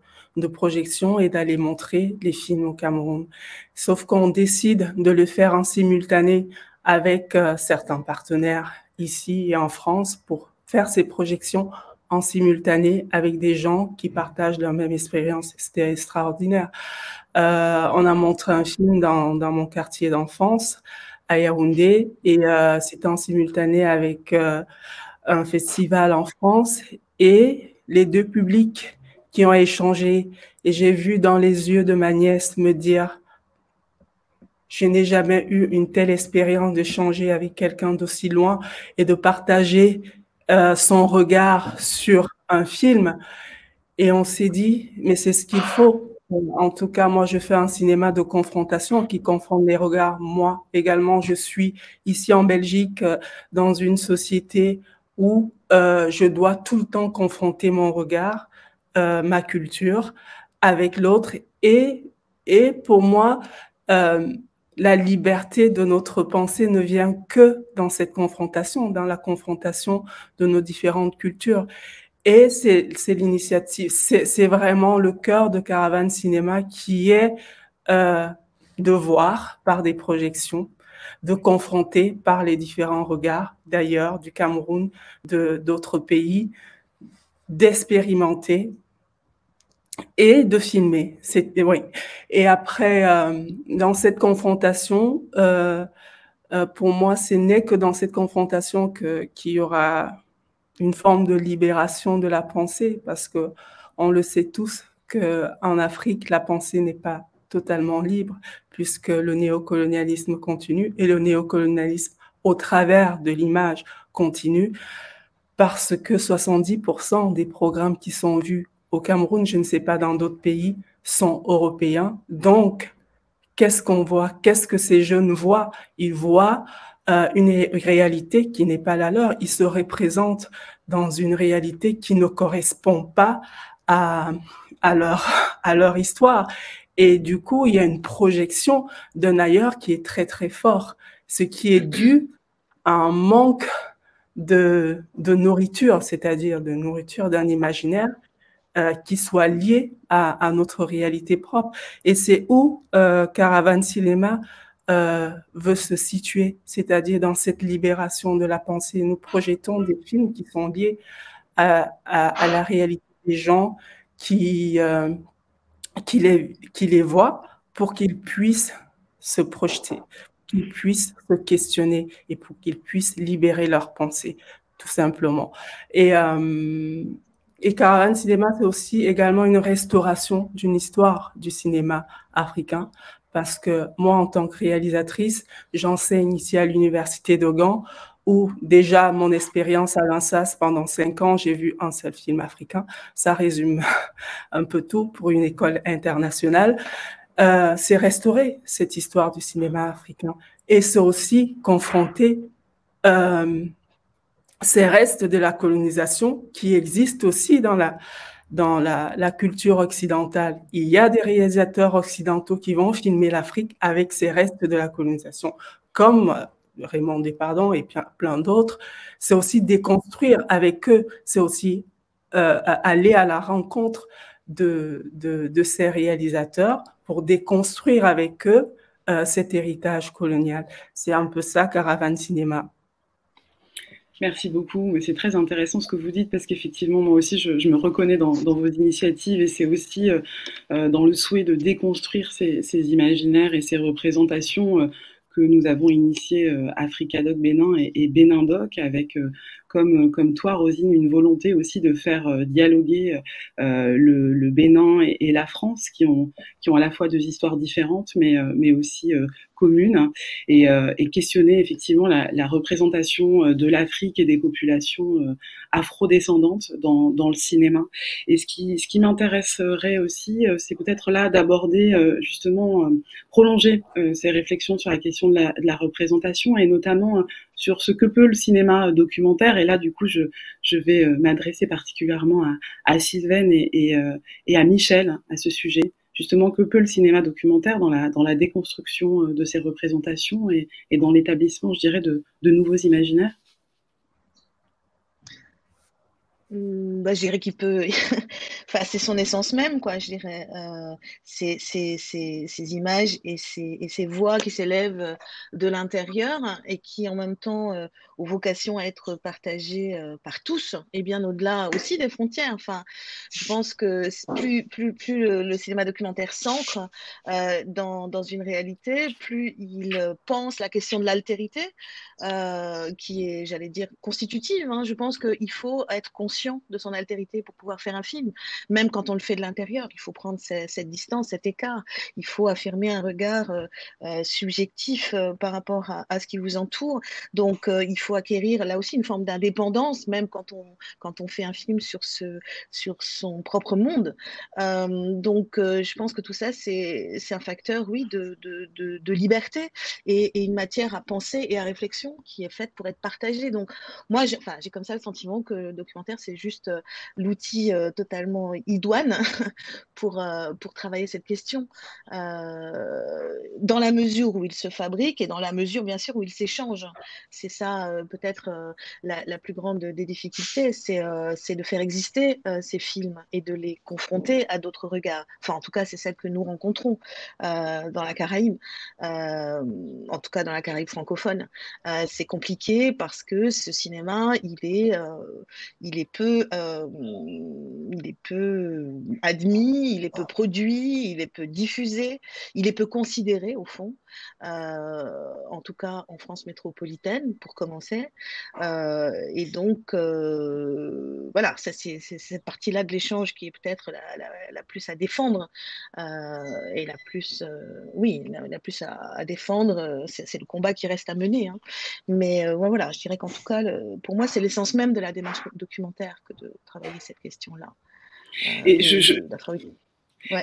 projection et d'aller montrer les films au Cameroun. Sauf qu'on décide de le faire en simultané avec certains partenaires ici et en France pour faire ces projections en simultané avec des gens qui partagent leur même expérience. C'était extraordinaire. Euh, on a montré un film dans, mon quartier d'enfance à Yaoundé et euh, c'était en simultané avec euh, un festival en France et les deux publics qui ont échangé et j'ai vu dans les yeux de ma nièce me dire je n'ai jamais eu une telle expérience d'échanger avec quelqu'un d'aussi loin et de partager euh, son regard sur un film. Et on s'est dit, mais c'est ce qu'il faut. En tout cas, moi, je fais un cinéma de confrontation qui confronte les regards. Moi également, je suis ici en Belgique euh, dans une société où euh, je dois tout le temps confronter mon regard, ma culture avec l'autre. Et, et pour moi, la liberté de notre pensée ne vient que dans cette confrontation, dans la confrontation de nos différentes cultures. Et c'est l'initiative, c'est vraiment le cœur de Caravane Cinéma qui est euh, de voir par des projections, de confronter par les différents regards d'ailleurs, du Cameroun, d'autres pays, d'expérimenter et de filmer. Et après, euh, dans cette confrontation, euh, euh, pour moi, ce n'est que dans cette confrontation qu'il y aura une forme de libération de la pensée, parce que on le sait tous qu'en Afrique, la pensée n'est pas totalement libre, puisque le néocolonialisme continue et le néocolonialisme au travers de l'image continue, parce que 70% des programmes qui sont vus au Cameroun, je ne sais pas dans d'autres pays, sont européens. Donc, qu'est-ce qu'on voit? Qu'est-ce que ces jeunes voient? Ils voient euh, une réalité qui n'est pas la leur. Ils se représentent dans une réalité qui ne correspond pas à, leur, histoire. Et du coup, il y a une projection d'un ailleurs qui est très, très fort, ce qui est dû à un manque de nourriture, c'est-à-dire de nourriture d'un imaginaire euh, qui soit lié à, notre réalité propre. Et c'est où euh, Caravane Cinéma euh, veut se situer, c'est-à-dire dans cette libération de la pensée. Nous projetons des films qui sont liés à, la réalité des gens qui, euh, qui les voient pour qu'ils puissent se projeter, qu'ils puissent se questionner et pour qu'ils puissent libérer leurs pensées, tout simplement. Et, euh, et Caravane Cinéma, c'est aussi également une restauration d'une histoire du cinéma africain. Parce que moi, en tant que réalisatrice, j'enseigne ici à l'Université de Gand, où déjà mon expérience à l'INSAS pendant cinq ans, j'ai vu un seul film africain. Ça résume un peu tout pour une école internationale. Euh, c'est restaurer cette histoire du cinéma africain et c'est aussi confronter euh, ces restes de la colonisation qui existent aussi dans la, dans la, la, culture occidentale. Il y a des réalisateurs occidentaux qui vont filmer l'Afrique avec ces restes de la colonisation, comme euh, Raymond Despardons et plein d'autres. C'est aussi déconstruire avec eux, c'est aussi euh, aller à la rencontre de, de, de, ces réalisateurs pour déconstruire avec eux euh, cet héritage colonial. C'est un peu ça, Caravane Cinéma. Merci beaucoup. C'est très intéressant ce que vous dites parce qu'effectivement, moi aussi, je, me reconnais dans, vos initiatives et c'est aussi euh, euh, dans le souhait de déconstruire ces, imaginaires et ces représentations euh, que nous avons initié euh, Africa Doc Bénin et, et Bénin Doc avec comme, comme toi, Rosine, une volonté aussi de faire euh, dialoguer euh, le, le, Bénin et, et, la France, qui ont, qui ont à la fois deux histoires différentes, mais, euh, mais aussi communes, et, et, questionner effectivement la, la représentation de l'Afrique et des populations afrodescendantes dans, dans le cinéma. Et ce qui, ce qui m'intéresserait aussi, c'est peut-être là d'aborder justement, prolonger ces réflexions sur la question de la, de la représentation, et notamment sur ce que peut le cinéma documentaire. Et là, du coup, je, vais euh, m'adresser particulièrement à, à Sylvain euh, et, à Michel à ce sujet. Justement, que peut le cinéma documentaire dans la, déconstruction euh, de ces représentations et, dans l'établissement, je dirais, de nouveaux imaginaires Mmh, bah, je dirais qu'il peut, enfin, c'est son essence même, quoi, je dirais. Euh, c'est ces images et ces, et ces voix qui s'élèvent euh, de l'intérieur et qui, en même temps, euh, ont vocation à être partagées euh, par tous et bien au-delà aussi des frontières. Enfin, je pense que plus, plus, plus le, cinéma documentaire s'ancre dans, dans, une réalité, plus il pense la question de l'altérité, qui est, j'allais dire, constitutive. Hein. Je pense qu'il faut être conscient de son altérité pour pouvoir faire un film. Même quand on le fait de l'intérieur, il faut prendre cette distance, cet écart. Il faut affirmer un regard euh, euh, subjectif euh, par rapport à, ce qui vous entoure. Donc, il faut acquérir là aussi une forme d'indépendance, même quand on, quand on fait un film sur, ce, sur son propre monde. donc, je pense que tout ça, c'est un facteur, oui, de, de, de, liberté et, et, une matière à penser et à réflexion qui est faite pour être partagée. Donc, moi, j'ai comme ça le sentiment que le documentaire, c'est juste euh, l'outil euh, totalement idoine pour, euh, pour travailler cette question, dans la mesure où il se fabrique et dans la mesure, bien sûr, où il s'échange. C'est ça, peut-être, la, plus grande des difficultés, c'est de faire exister ces films et de les confronter à d'autres regards. Enfin, en tout cas, c'est celle que nous rencontrons dans la Caraïbe, en tout cas dans la Caraïbe francophone. c'est compliqué parce que ce cinéma, il est, il est peu euh, il est peu admis, il est peu produit, il est peu diffusé, il est peu considéré au fond, en tout cas en France métropolitaine pour commencer. Euh, et donc, voilà, c'est cette partie-là de l'échange qui est peut-être la, plus à défendre et la plus, oui, la, plus à, défendre. C'est le combat qui reste à mener. Hein. Mais voilà, je dirais qu'en tout cas, pour moi, c'est l'essence même de la démarche documentaire que de travailler cette question-là. Euh, et je,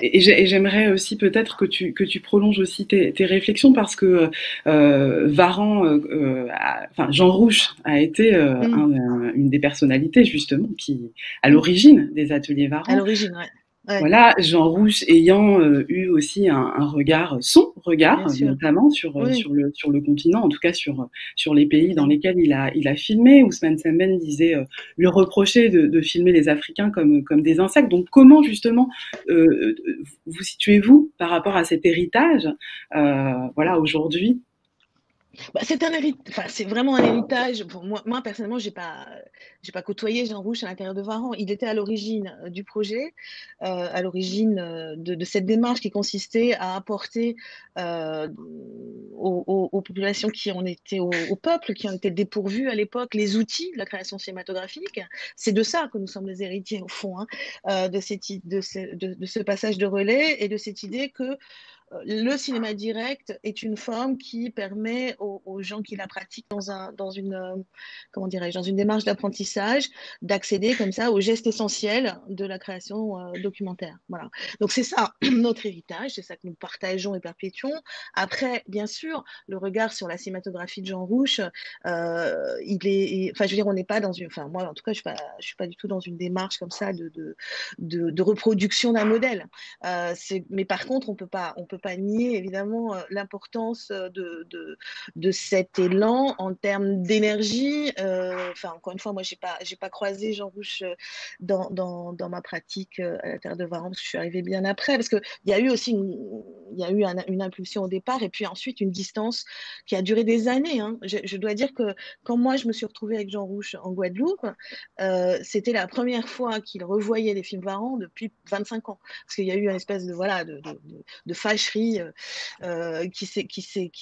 Et j'aimerais aussi peut-être que tu, que tu prolonges aussi tes, réflexions parce que euh, Varan, euh, enfin Jean Rouche a été mm. une des personnalités justement qui, à l'origine des ateliers Varan. À l'origine, ouais. Voilà, Jean Rouge ayant euh, eu aussi un, regard, son regard, notamment sur, euh, sur, le, sur le continent, en tout cas sur, sur les pays dans lesquels il a, il a filmé. Ousmane Semben disait euh, lui reprocher de, de, filmer les Africains comme, comme des insectes. Donc comment justement vous situez-vous par rapport à cet héritage, voilà, aujourd'hui bah, c'est un enfin, c'est vraiment un héritage. moi, personnellement, j'ai pas, j'ai pas côtoyé Jean Rouge à l'intérieur de Varan. Il était à l'origine euh, du projet, euh, à l'origine euh, de, cette démarche qui consistait à apporter aux, populations qui en étaient, au, peuple qui en étaient dépourvus à l'époque, les outils de la création cinématographique. C'est de ça que nous sommes les héritiers au fond, hein, de, cette, de, ce, de ce passage de relais et de cette idée que le cinéma direct est une forme qui permet aux, gens qui la pratiquent dans, un, dans une, euh, comment dans une démarche d'apprentissage d'accéder comme ça aux gestes essentiels de la création euh, documentaire. Voilà. Donc c'est ça notre héritage, c'est ça que nous partageons et perpétuons. Après, bien sûr, le regard sur la cinématographie de Jean Rouche, euh, il est, enfin je veux dire, on n'est pas dans une, enfin moi en tout cas, je suis pas, suis pas du tout dans une démarche comme ça de, de, de, reproduction d'un modèle. mais par contre, on peut pas, on peut évidemment euh, l'importance euh, de, de, de, cet élan en termes d'énergie. Euh, enfin, encore une fois, moi, je n'ai pas, pas croisé Jean Rouche dans, dans, dans, ma pratique à la Terre de Varan, parce que je suis arrivée bien après, parce qu'il y a eu aussi une, y a eu une impulsion au départ, et puis ensuite une distance qui a duré des années. Hein. Je, dois dire que quand moi, je me suis retrouvée avec Jean Rouche en Guadeloupe, c'était la première fois qu'il revoyait les films Varan depuis 25 ans, parce qu'il y a eu une espèce de, voilà, de, de, de fâcherie euh, euh, qui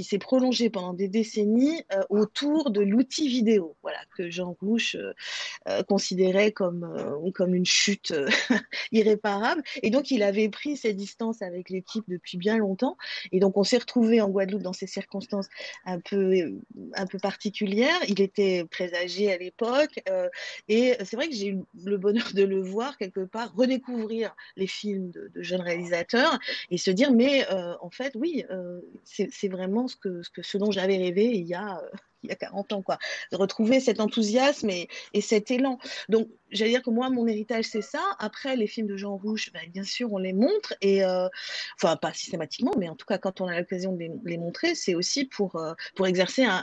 s'est prolongée pendant des décennies euh, autour de l'outil vidéo, voilà, que Jean Rouche considérait comme, comme une chute irréparable. Et donc, il avait pris ses distances avec l'équipe depuis bien longtemps. Et donc, on s'est retrouvé en Guadeloupe dans ces circonstances un peu, un peu particulières. Il était très à l'époque. et c'est vrai que j'ai eu le bonheur de le voir quelque part redécouvrir les films de, jeunes réalisateurs et se dire, mais en fait, oui, euh, c'est vraiment ce, que, dont j'avais rêvé il y a il y a 40 ans, quoi. Retrouver cet enthousiasme et, et cet élan. Donc, j'allais dire que moi, mon héritage, c'est ça. Après, les films de Jean Rouge, ben, bien sûr, on les montre, et euh, enfin, pas systématiquement, mais en tout cas, quand on a l'occasion de les, montrer, c'est aussi pour, euh, pour exercer un,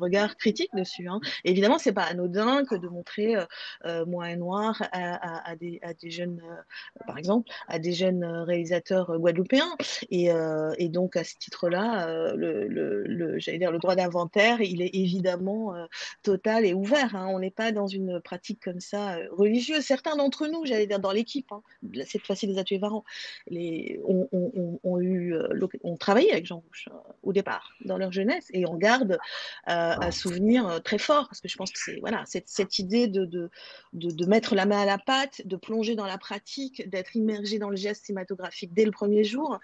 regard critique dessus. Hein. Évidemment, c'est pas anodin que de montrer euh, Moi et Noir à, des, jeunes, par exemple, à des jeunes réalisateurs guadeloupéens. Et, donc, à ce titre-là, le j'allais dire, le droit d'inventaire, il évidemment total et ouvert. Hein. On n'est pas dans une pratique comme ça euh, religieux. Certains d'entre nous, j'allais dire dans l'équipe, hein, cette fois-ci des ateliers Varan, les, ont, eu, euh, ont travaillé avec Jean Rouge euh, au départ, dans leur jeunesse, et on garde un souvenir très fort, parce que je pense que c'est voilà, cette, idée de, de, de, mettre la main à la pâte, de plonger dans la pratique, d'être immergé dans le geste cinématographique dès le premier jour,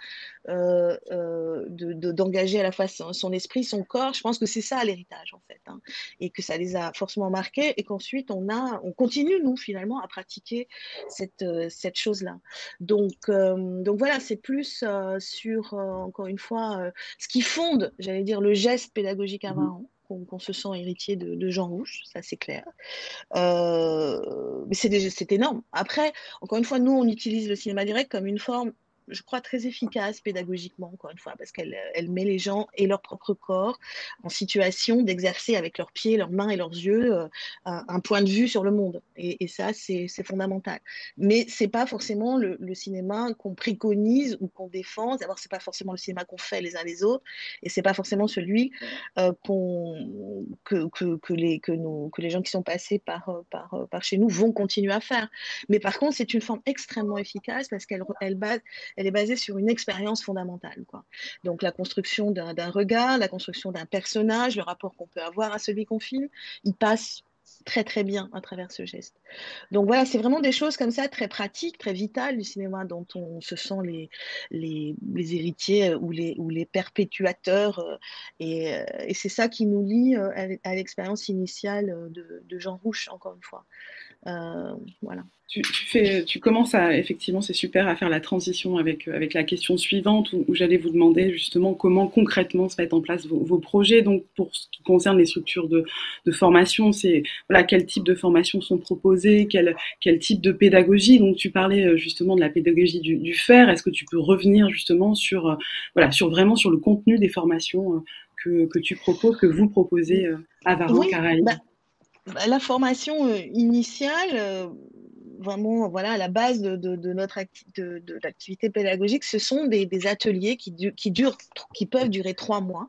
d'engager à la fois son, esprit, son corps. Je pense que c'est ça l'héritage, en fait, hein, et que ça les a forcément marqués, et qu'ensuite on, a, on continue nous, finalement, à pratiquer cette, euh, cette chose-là. Donc, euh, donc voilà, c'est plus euh, sur, encore une fois, ce qui fonde, j'allais dire, le geste pédagogique mmh avant qu'on se sent héritier de, Jean Rouge, ça c'est clair. mais c'est énorme. Après, encore une fois, nous, on utilise le cinéma direct comme une forme je crois, très efficace pédagogiquement, encore une fois, parce qu'elle elle met les gens et leur propre corps en situation d'exercer avec leurs pieds, leurs mains et leurs yeux euh, un, point de vue sur le monde. Et, ça, c'est fondamental. Mais c'est pas forcément le, cinéma qu'on préconise ou qu'on défend. D'abord, c'est pas forcément le cinéma qu'on fait les uns les autres, et c'est pas forcément celui euh, que, que, que, les, que, nous, que les gens qui sont passés par, euh, par, par chez nous vont continuer à faire. Mais par contre, c'est une forme extrêmement efficace parce qu'elle elle base elle est basée sur une expérience fondamentale. Quoi. Donc la construction d'un regard, la construction d'un personnage, le rapport qu'on peut avoir à celui qu'on filme, il passe très très bien à travers ce geste. Donc voilà, c'est vraiment des choses comme ça, très pratiques, très vitales du cinéma dont on se sent les, les, héritiers euh, ou les, ou les perpétuateurs. Euh, et, euh, et c'est ça qui nous lie à l'expérience initiale de, de Jean Rouche, encore une fois. Voilà tu, fais, tu commences à, effectivement, c'est super, à faire la transition avec, avec la question suivante où, j'allais vous demander justement comment concrètement se mettent en place vos, vos, projets. Donc, pour ce qui concerne les structures de, de formation, c'est voilà, quel type de formation sont proposées, quel, quel type de pédagogie. Donc, tu parlais euh, justement de la pédagogie du, du faire. Est-ce que tu peux revenir justement sur, euh, voilà, sur vraiment sur le contenu des formations euh, que, que tu proposes, que vous proposez à Varan oui, bah, La formation initiale vraiment voilà, à la base de, notre de, de l'activité pédagogique, ce sont des, ateliers qui, peuvent durer trois mois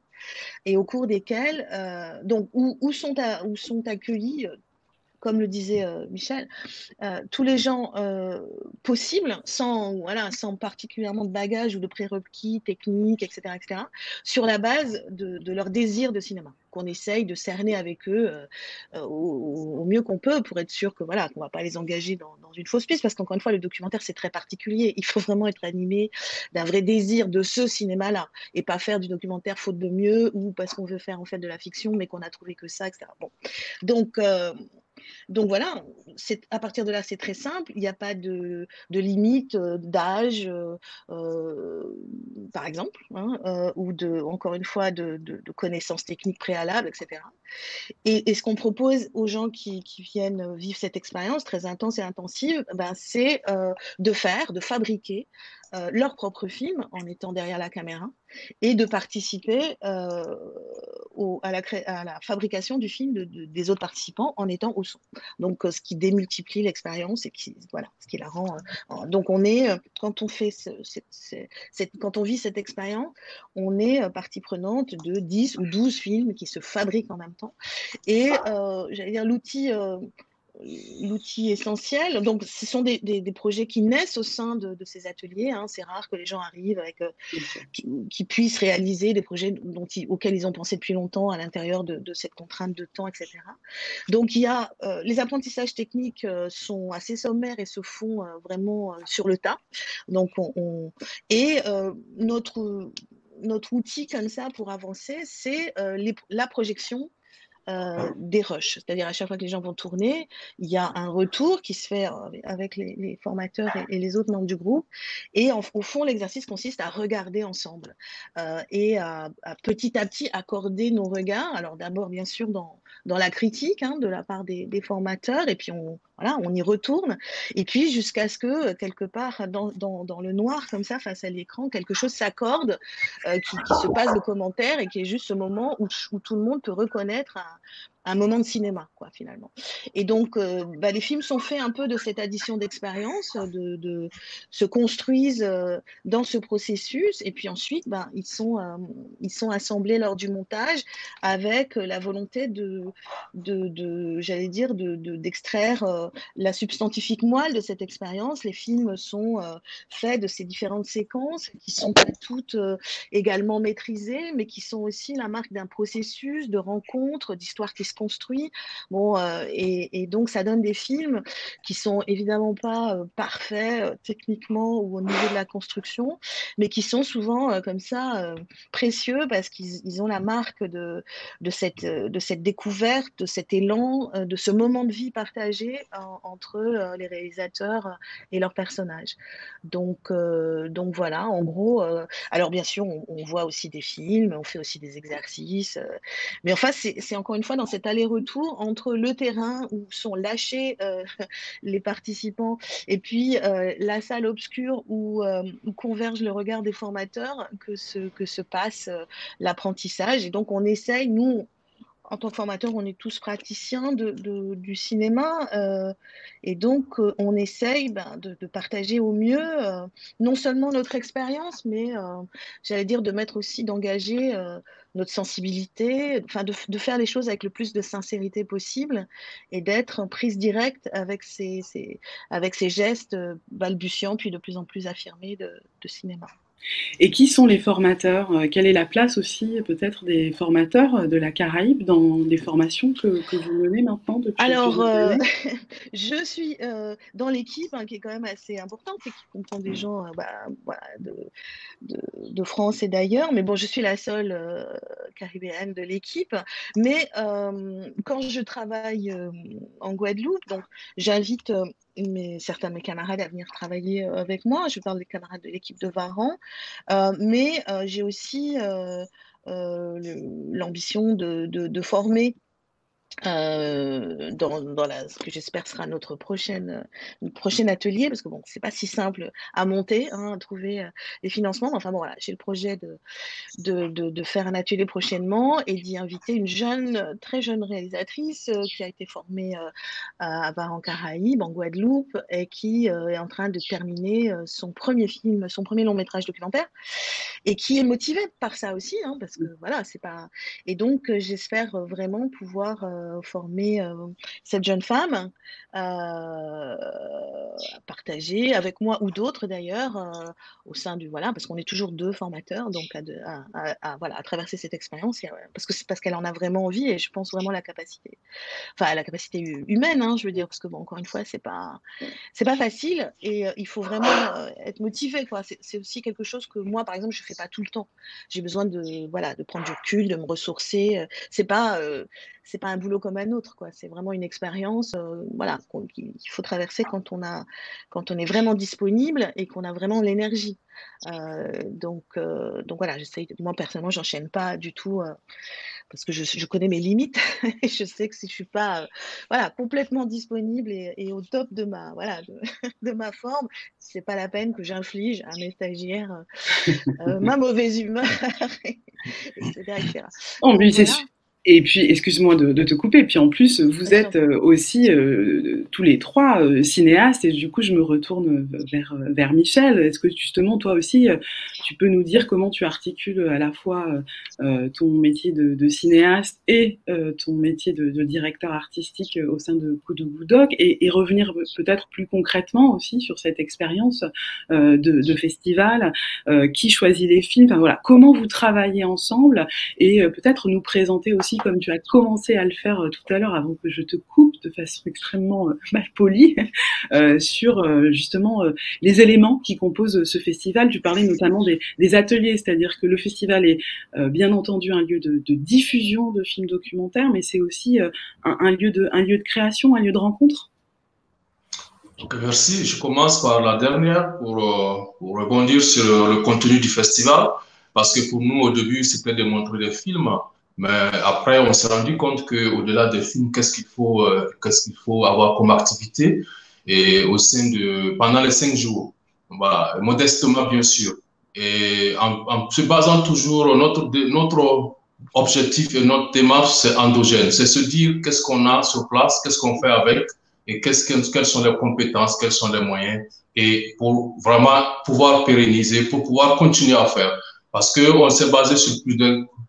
et au cours desquels, euh, donc, où, sont accueillis comme le disait euh, Michel, euh, tous les gens euh, possibles, sans, particulièrement de bagages ou de prérequis techniques, etc., etc., sur la base de leur désir de cinéma, qu'on essaye de cerner avec eux au, mieux qu'on peut pour être sûr que voilà, qu'on va pas les engager dans, une fausse piste, parce qu'encore une fois, le documentaire c'est très particulier. Il faut vraiment être animé d'un vrai désir de ce cinéma-là et pas faire du documentaire faute de mieux ou parce qu'on veut faire en fait de la fiction mais qu'on a trouvé que ça, etc. Bon, donc donc voilà, à partir de là, c'est très simple. Il n'y a pas de, limite euh, d'âge, euh, euh, par exemple, hein, ou de, encore une fois de, connaissances techniques préalables, etc. Et, ce qu'on propose aux gens qui, viennent vivre cette expérience très intense et intensive, ben, c'est de faire, de fabriquer euh, leur propre film en étant derrière la caméra et de participer euh, à, la fabrication du film des autres participants en étant au son. Donc, euh, ce qui démultiplie l'expérience et voilà, ce qui la rend. donc, on est, quand on fait quand on vit cette expérience, on est partie prenante de 10 ou 12 films qui se fabriquent en même temps. Et j'allais dire, l'outil l'outil essentiel. Donc, ce sont des, des, projets qui naissent au sein de, de ces ateliers. Hein. C'est rare que les gens arrivent avec, euh, qui, puissent réaliser des projets dont auxquels ils ont pensé depuis longtemps à l'intérieur de, de, cette contrainte de temps, etc. Donc, il y a, euh, les apprentissages techniques euh, sont assez sommaires et se font vraiment sur le tas. Donc, on, et notre, notre outil comme ça pour avancer, c'est la projection euh, des rushs. C'est-à-dire à chaque fois que les gens vont tourner, il y a un retour qui se fait avec les, formateurs et, les autres membres du groupe. Et au fond, l'exercice consiste à regarder ensemble et à, petit à petit accorder nos regards. Alors d'abord, bien sûr, dans, dans la critique hein, de la part des, formateurs, et puis on, voilà, on y retourne. Et puis jusqu'à ce que, quelque part, dans, dans, le noir, comme ça, face à l'écran, quelque chose s'accorde, qui, qui, se passe de commentaires et qui est juste ce moment où, tout le monde peut reconnaître un moment de cinéma, quoi, finalement. Et donc, euh, bah, les films sont faits un peu de cette addition d'expérience, de, se construisent euh, dans ce processus, et puis ensuite, bah, ils, sont, euh, ils sont assemblés lors du montage avec la volonté de, de, j'allais dire, d'extraire la substantifique moelle de cette expérience. Les films sont faits de ces différentes séquences qui sont pas toutes également maîtrisées, mais qui sont aussi la marque d'un processus de rencontre, d'histoire qui se construit. Bon, euh, et, donc ça donne des films qui sont évidemment pas euh, parfaits euh, techniquement ou au niveau de la construction, mais qui sont souvent comme ça précieux parce qu'ils ont la marque de, de, cette, de cette découverte, de cet élan, de ce moment de vie partagé entre les réalisateurs et leurs personnages. Donc, donc voilà, en gros, alors bien sûr, on, on, voit aussi des films, on fait aussi des exercices, mais enfin, c'est encore une fois dans cette aller-retour entre le terrain où sont lâchés euh, les participants et puis euh, la salle obscure euh, où, converge le regard des formateurs que se, que se passe l'apprentissage. Et donc on essaye, nous, en tant que formateur, on est tous praticiens de, du cinéma euh, et donc euh, on essaye ben, de, partager au mieux euh, non seulement notre expérience, mais j'allais dire de mettre aussi, d'engager notre sensibilité, enfin de, faire les choses avec le plus de sincérité possible et d'être en prise directe avec ces, avec gestes balbutiants puis de plus en plus affirmés de cinéma. Et qui sont les formateurs euh, Quelle est la place aussi peut-être des formateurs euh, de la Caraïbe dans des formations que, que vous menez maintenant depuis Alors, euh, je suis dans l'équipe hein, qui est quand même assez importante et qui comprend des gens bah, voilà, de, de, de, France et d'ailleurs. Mais bon, je suis la seule caribéenne de l'équipe. Mais quand je travaille en Guadeloupe, donc j'invite mes, certains de mes camarades à venir travailler euh, avec moi. Je parle des camarades de l'équipe de Varan. Euh, mais euh, j'ai aussi l'ambition de, de, de, former euh, dans, dans la, ce que j'espère sera notre prochaine, notre prochain atelier, parce que bon, c'est pas si simple à monter, hein, à trouver euh, les financements. Mais enfin bon, voilà, j'ai le projet de, de, de, de, faire un atelier prochainement et d'y inviter une jeune, très jeune réalisatrice euh, qui a été formée euh, à Bar en Caraïbes, en Guadeloupe, et qui est en train de terminer son premier film, son premier long métrage documentaire, et qui est motivée par ça aussi, hein, parce que voilà, c'est pas. Et donc, j'espère vraiment pouvoir euh, former euh, cette jeune femme euh, à partager avec moi ou d'autres d'ailleurs au sein du voilà parce qu'on est toujours deux formateurs donc à, voilà à traverser cette expérience parce que c'est parce qu'elle en a vraiment envie et je pense vraiment la capacité enfin la capacité humaine hein, je veux dire parce que bon encore une fois c'est pas c'est pas facile et il faut vraiment être motivé quoi. C'est aussi quelque chose que moi par exemple je fais pas tout le temps. J'ai besoin de voilà de prendre du recul de me ressourcer c'est pas c'est pas un boulot comme un autre, quoi. C'est vraiment une expérience, euh, voilà, qu'il faut traverser quand on a, quand on est vraiment disponible et qu'on a vraiment l'énergie. Euh, donc, euh, donc voilà, j'essaye. Moi personnellement, j'enchaîne pas du tout parce que je, je, connais mes limites et je sais que si je suis pas, voilà, complètement disponible et, au top de ma, voilà, de, ma forme, c'est pas la peine que j'inflige à mes stagiaires ma mauvaise humeur, etc. Oh, mais c'est et puis, excuse-moi de, de, te couper, puis en plus, vous êtes euh, aussi euh, tous les trois euh, cinéastes, et du coup, je me retourne vers, vers Michel. Est-ce que justement, toi aussi, tu peux nous dire comment tu articules à la fois ton métier de, de cinéaste et ton métier de, de, directeur artistique au sein de de Doc, et, et revenir peut-être plus concrètement aussi sur cette expérience de, de, festival, qui choisit les films, enfin voilà, comment vous travaillez ensemble, et peut-être nous présenter aussi comme tu as commencé à le faire euh, tout à l'heure, avant que je te coupe de façon extrêmement euh, mal polie, euh, sur justement les éléments qui composent ce festival. Tu parlais notamment des, ateliers, c'est-à-dire que le festival est bien entendu un lieu de, diffusion de films documentaires, mais c'est aussi un, lieu de, création, un lieu de rencontre. merci. Je commence par la dernière pour rebondir sur le contenu du festival. Parce que pour nous, au début, c'était de montrer des films. Mais après, on s'est rendu compte qu'au-delà des films, qu'est-ce qu'il faut, euh, qu'est-ce faut avoir comme activité et au sein de, pendant les cinq jours. Voilà, modestement, bien sûr. Et en, se basant toujours, notre, notre objectif et notre démarche, c'est endogène. C'est se dire qu'est-ce qu'on a sur place, qu'est-ce qu'on fait avec et que, quelles sont les compétences, quels sont les moyens et pour vraiment pouvoir pérenniser, pour pouvoir continuer à faire. Parce qu'on s'est basé sur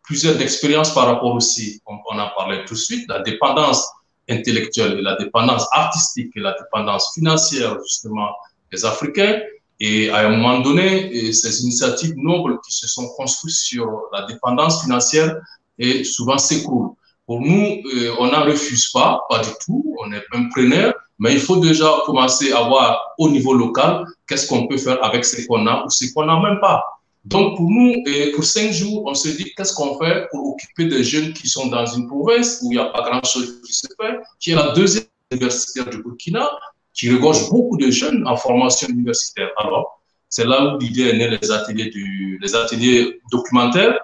plusieurs expériences par rapport aussi, on, en parlait tout de suite, la dépendance intellectuelle et la dépendance artistique et la dépendance financière justement des Africains. Et à un moment donné, ces initiatives nobles qui se sont construites sur la dépendance financière et souvent s'écroulent. Pour nous, euh, on n'en refuse pas, pas du tout, on est un preneur, mais il faut déjà commencer à voir au niveau local qu'est-ce qu'on peut faire avec ce qu'on a ou ce qu'on n'a même pas. Donc, pour nous, pour cinq jours, on se dit qu'est-ce qu'on fait pour occuper des jeunes qui sont dans une province où il n'y a pas grand-chose qui se fait, qui est la deuxième université du Burkina, qui regorge beaucoup de jeunes en formation universitaire. Alors, c'est là où l'idée est née, les ateliers, du, les ateliers documentaires,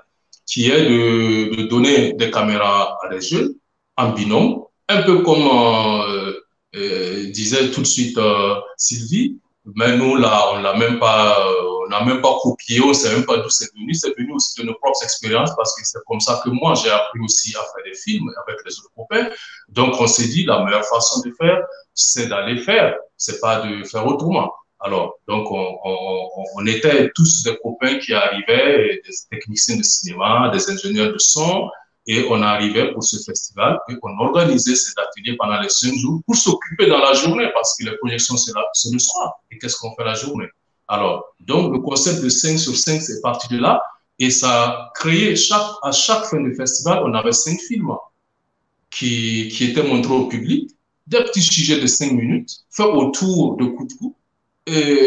qui est de, donner des caméras à des jeunes en binôme, un peu comme euh, euh, disait tout de suite euh, Sylvie, mais nous, là, on l'a même pas, on n'a même pas copié, on sait même pas d'où c'est venu. C'est venu aussi de nos propres expériences parce que c'est comme ça que moi, j'ai appris aussi à faire des films avec les autres copains. Donc, on s'est dit, la meilleure façon de faire, c'est d'aller faire. C'est pas de faire autrement. Alors, donc, on, on, on, était tous des copains qui arrivaient, des techniciens de cinéma, des ingénieurs de son, et on arrivait pour ce festival et on organisait cet atelier pendant les cinq jours pour s'occuper dans la journée parce que les projections, c'est le soir. Et qu'est-ce qu'on fait la journée? Alors, donc, le concept de 5 sur 5, c'est parti de là. Et ça a créé, à chaque fin de festival, on avait cinq films qui, qui étaient montrés au public, des petits sujets de 5 minutes, faits autour de coups de coups,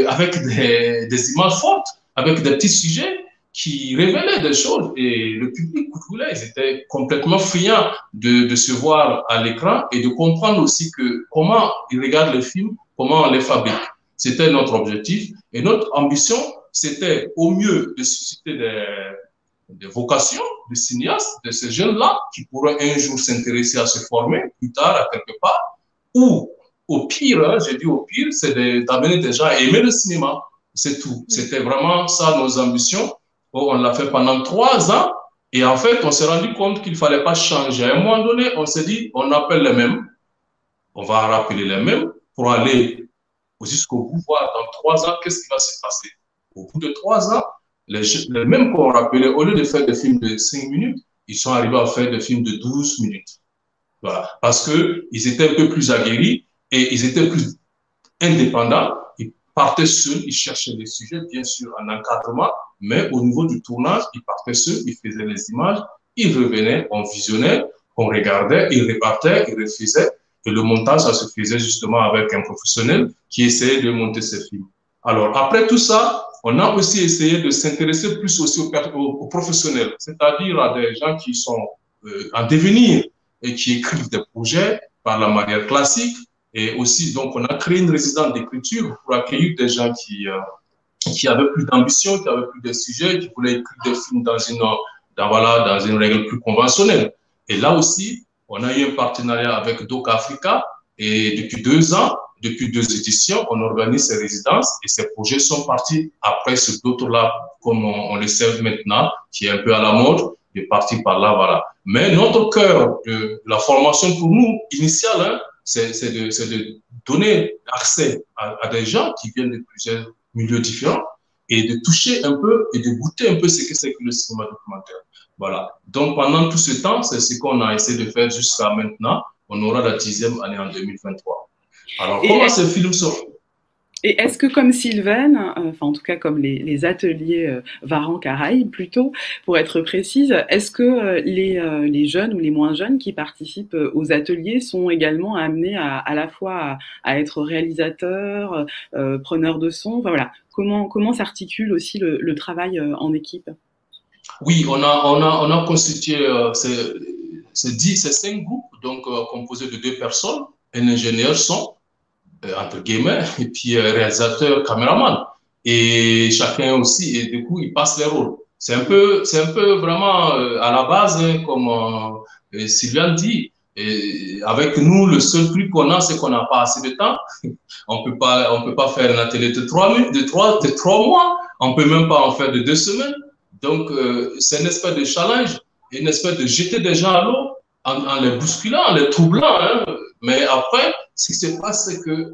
avec des, des images fortes, avec des petits sujets qui révélaient des choses et le public là, ils étaient complètement friands de, de se voir à l'écran et de comprendre aussi que comment ils regardent les films, comment on les fabrique. C'était notre objectif et notre ambition, c'était au mieux de susciter des, des vocations de cinéastes, de ces jeunes-là qui pourraient un jour s'intéresser à se former plus tard à quelque part, ou au pire, hein, j'ai dit au pire, c'est d'amener des gens à aimer le cinéma. C'est tout. C'était vraiment ça nos ambitions on l'a fait pendant trois ans. Et en fait, on s'est rendu compte qu'il ne fallait pas changer. À un moment donné, on s'est dit, on appelle les mêmes. On va rappeler les mêmes pour aller jusqu'au bout, voir dans trois ans, qu'est-ce qui va se passer. Au bout de trois ans, les, les mêmes qu'on rappelait, au lieu de faire des films de cinq minutes, ils sont arrivés à faire des films de 12 minutes. Voilà. Parce qu'ils étaient un peu plus aguerris et ils étaient plus indépendants partaient seuls, ils cherchaient des sujets, bien sûr, en encadrement, mais au niveau du tournage, ils partaient seuls, ils faisaient les images, ils revenaient, on visionnait, on regardait, ils repartaient, ils refusaient. Et le montage, ça se faisait justement avec un professionnel qui essayait de monter ses films. Alors, après tout ça, on a aussi essayé de s'intéresser plus aussi aux, professionnels, c'est-à-dire à des gens qui sont euh, en devenir et qui écrivent des projets par la manière classique, et aussi, donc, on a créé une résidence d'écriture pour accueillir des gens qui, euh, qui avaient plus d'ambition, qui avaient plus de sujets, qui voulaient écrire des films dans une, dans, voilà, dans une règle plus conventionnelle. Et là aussi, on a eu un partenariat avec Doc Africa et depuis deux ans, depuis deux éditions, on organise ces résidences et ces projets sont partis après ce d'autres-là, comme on, le sait maintenant, qui est un peu à la mode, de partir par là, voilà. Mais notre cœur de la formation pour nous, initiale, hein, c'est de, de, donner accès à, des gens qui viennent de plusieurs milieux différents et de toucher un peu et de goûter un peu ce que c'est que le cinéma documentaire. Voilà. Donc, pendant tout ce temps, c'est ce qu'on a essayé de faire jusqu'à maintenant. On aura la dixième année en 2023. Alors, comment ces films sont Et est-ce que comme Sylvain, euh, enfin en tout cas comme les, ateliers euh, Varan Caraïbes plutôt, pour être précise, est-ce que euh, les, jeunes ou les moins jeunes qui participent aux ateliers sont également amenés à, à la fois à, être réalisateurs, preneurs de son, voilà, comment comment s'articule aussi le, travail en équipe? Oui, on a on a on a constitué ces, ces cinq groupes donc composés de deux personnes, un ingénieur son euh, entre guillemets, et puis euh, réalisateur, caméraman. Et chacun aussi, et du coup, il passe les rôles. C'est un peu, c'est un peu vraiment euh, à la base, hein, comme Sylvain dit. Avec nous, le seul truc qu'on a, c'est qu'on n'a pas assez de temps. on peut pas, on peut pas faire un atelier de trois minutes, de trois, de trois mois. On peut même pas en faire de deux semaines. Donc, c'est une espèce de challenge, une espèce de jeter des gens à l'eau en, les bousculant, en les troublant. Hein. Mais après, ce qui se passe, c'est que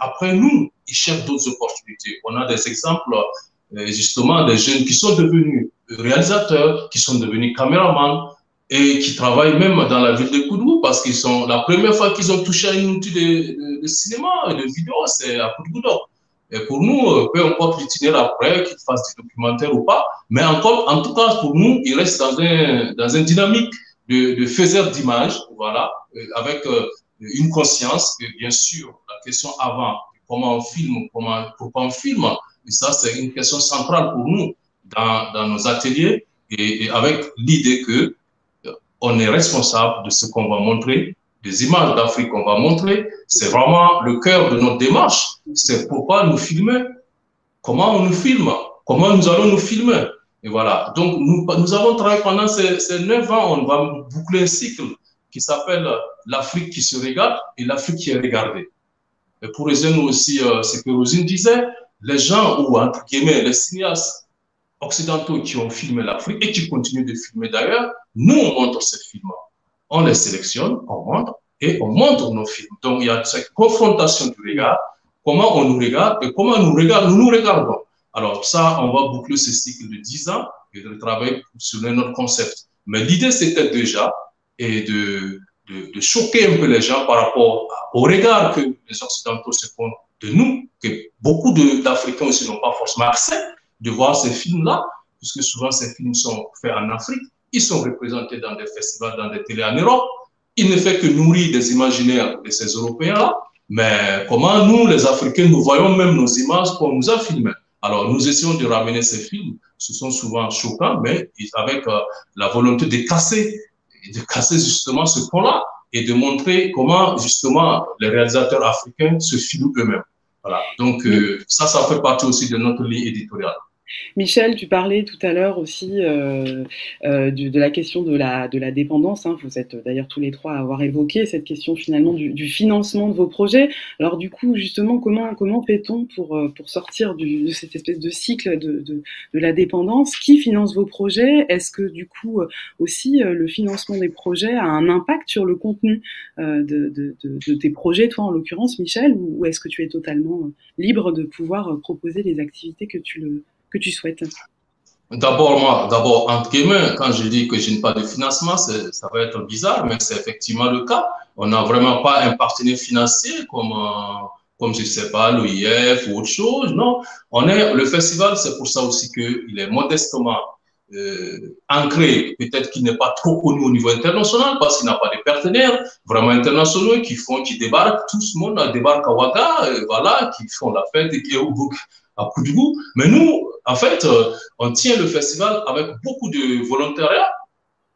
après nous, ils cherchent d'autres opportunités. On a des exemples, euh, justement, des jeunes qui sont devenus réalisateurs, qui sont devenus caméramans et qui travaillent même dans la ville de Koudou parce qu'ils sont la première fois qu'ils ont touché à une outil de, cinéma et de vidéo, c'est à Koudou. Et pour nous, euh, peu importe l'itinéraire après, qu'ils fassent des documentaires ou pas, mais encore, en tout cas, pour nous, ils restent dans un, dans une dynamique de, de faiseur d'images, voilà, euh, avec une conscience que, bien sûr, la question avant, comment on filme, comment, pourquoi on filme, et ça, c'est une question centrale pour nous dans, dans nos ateliers et, avec l'idée que euh, on est responsable de ce qu'on va montrer, des images d'Afrique qu'on va montrer. C'est vraiment le cœur de notre démarche. C'est pourquoi nous filmer. Comment on nous filme? Comment nous allons nous filmer? Et voilà. Donc, nous, avons travaillé pendant ces, neuf ans. On va boucler un cycle qui s'appelle l'Afrique qui se regarde et l'Afrique qui est regardée. Et pour résumer aussi euh, ce que Rosine disait, les gens, ou entre guillemets, les cinéastes occidentaux qui ont filmé l'Afrique et qui continuent de filmer d'ailleurs, nous, on montre ces films. On les sélectionne, on montre et on montre nos films. Donc, il y a cette confrontation du regard, comment on nous regarde et comment nous nous regardons. Alors, ça, on va boucler ce cycle de 10 ans et de travailler sur notre concept. Mais l'idée, c'était déjà et de, de, de, choquer un peu les gens par rapport au regard que les Occidentaux se font de nous, que beaucoup d'Africains aussi n'ont pas forcément accès de voir ces films-là, puisque souvent ces films sont faits en Afrique, ils sont représentés dans des festivals, dans des télés en Europe. Il ne fait que nourrir des imaginaires de ces Européens-là, mais comment nous, les Africains, nous voyons même nos images qu'on nous a filmées? Alors, nous essayons de ramener ces films. Ce sont souvent choquants, mais avec euh, la volonté de casser de casser justement ce point-là et de montrer comment justement les réalisateurs africains se filment eux-mêmes. Voilà. Donc euh, ça, ça fait partie aussi de notre ligne éditoriale. Michel, tu parlais tout à l'heure aussi euh, euh, de la question de la, de la dépendance. Hein. Vous êtes d'ailleurs tous les trois à avoir évoqué cette question finalement du, financement de vos projets. Alors du coup, justement, comment, comment fait-on pour, euh, pour sortir de cette espèce de cycle de, de, de la dépendance? Qui finance vos projets? Est-ce que du coup aussi le financement des projets a un impact sur le contenu de, de, de, tes projets, toi en l'occurrence, Michel, ou est-ce que tu es totalement libre de pouvoir proposer les activités que tu le tu souhaites D'abord, moi, d'abord, entre guillemets, quand je dis que je n'ai pas de financement, ça va être bizarre, mais c'est effectivement le cas. On n'a vraiment pas un partenaire financier comme, euh, comme je sais pas, l'OIF ou autre chose. Non, on est, le festival, c'est pour ça aussi qu'il est modestement euh, ancré. Peut-être qu'il n'est pas trop connu au niveau international parce qu'il n'a pas de partenaires vraiment internationaux qui font, qui débarquent, tout ce monde débarque à Ouaga, voilà, qui font la fête et qui, à goût. Mais nous, en fait, euh, on tient le festival avec beaucoup de volontariat,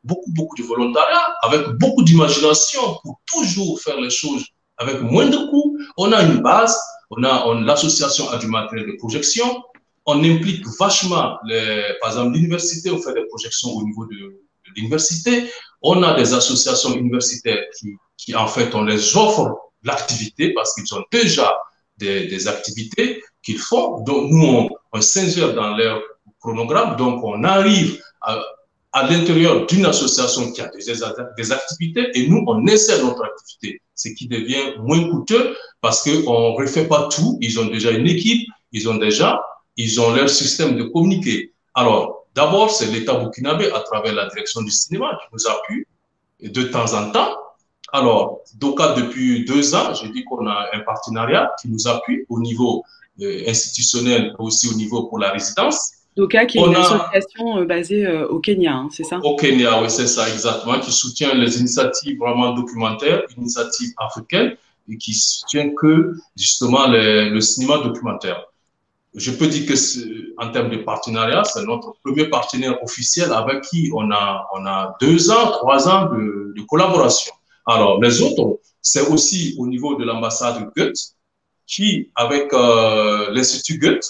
beaucoup, beaucoup de volontariat, avec beaucoup d'imagination pour toujours faire les choses avec moins de coûts. On a une base, on a l'association a du matériel de projection, on implique vachement, les, par exemple, l'université, on fait des projections au niveau de, l'université. On a des associations universitaires qui, qui, en fait, on les offre l'activité parce qu'ils ont déjà des activités qu'ils font. Donc, nous, on, on s'insère dans leur chronogramme. Donc, on arrive à, l'intérieur d'une association qui a des, des, activités et nous, on insère notre activité, ce qui devient moins coûteux parce qu'on ne refait pas tout. Ils ont déjà une équipe, ils ont déjà, ils ont leur système de communiquer. Alors, d'abord, c'est l'État burkinabé à travers la direction du cinéma qui nous appuie de temps en temps Alors, DOCA, depuis deux ans, j'ai dit qu'on a un partenariat qui nous appuie au niveau institutionnel, aussi au niveau pour la résidence. DOCA, qui est une association euh, basée euh, au Kenya, hein, c'est ça? Au Kenya, oui, c'est ça, exactement, qui soutient les initiatives vraiment documentaires, initiatives africaines, et qui soutient que, justement, le cinéma documentaire. Je peux dire que, en termes de partenariat, c'est notre premier partenaire officiel avec qui on a, on a deux ans, trois ans de, de collaboration. Alors, les autres, c'est aussi au niveau de l'ambassade Goethe, qui, avec euh, l'Institut Goethe,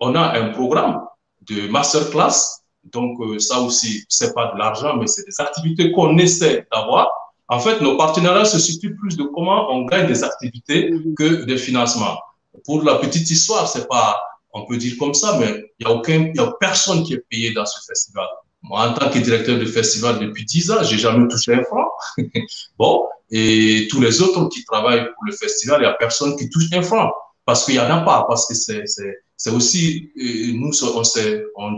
on a un programme de masterclass. Donc, euh, ça aussi, c'est pas de l'argent, mais c'est des activités qu'on essaie d'avoir. En fait, nos partenariats se situent plus de comment on gagne des activités que des financements. Pour la petite histoire, c'est pas, on peut dire comme ça, mais il y a aucun, il y a personne qui est payé dans ce festival. Moi, en tant que directeur de festival depuis 10 ans, j'ai jamais touché un franc. bon, et tous les autres qui travaillent pour le festival, il n'y a personne qui touche un franc. Parce qu'il n'y en a pas, parce que c'est aussi, nous, on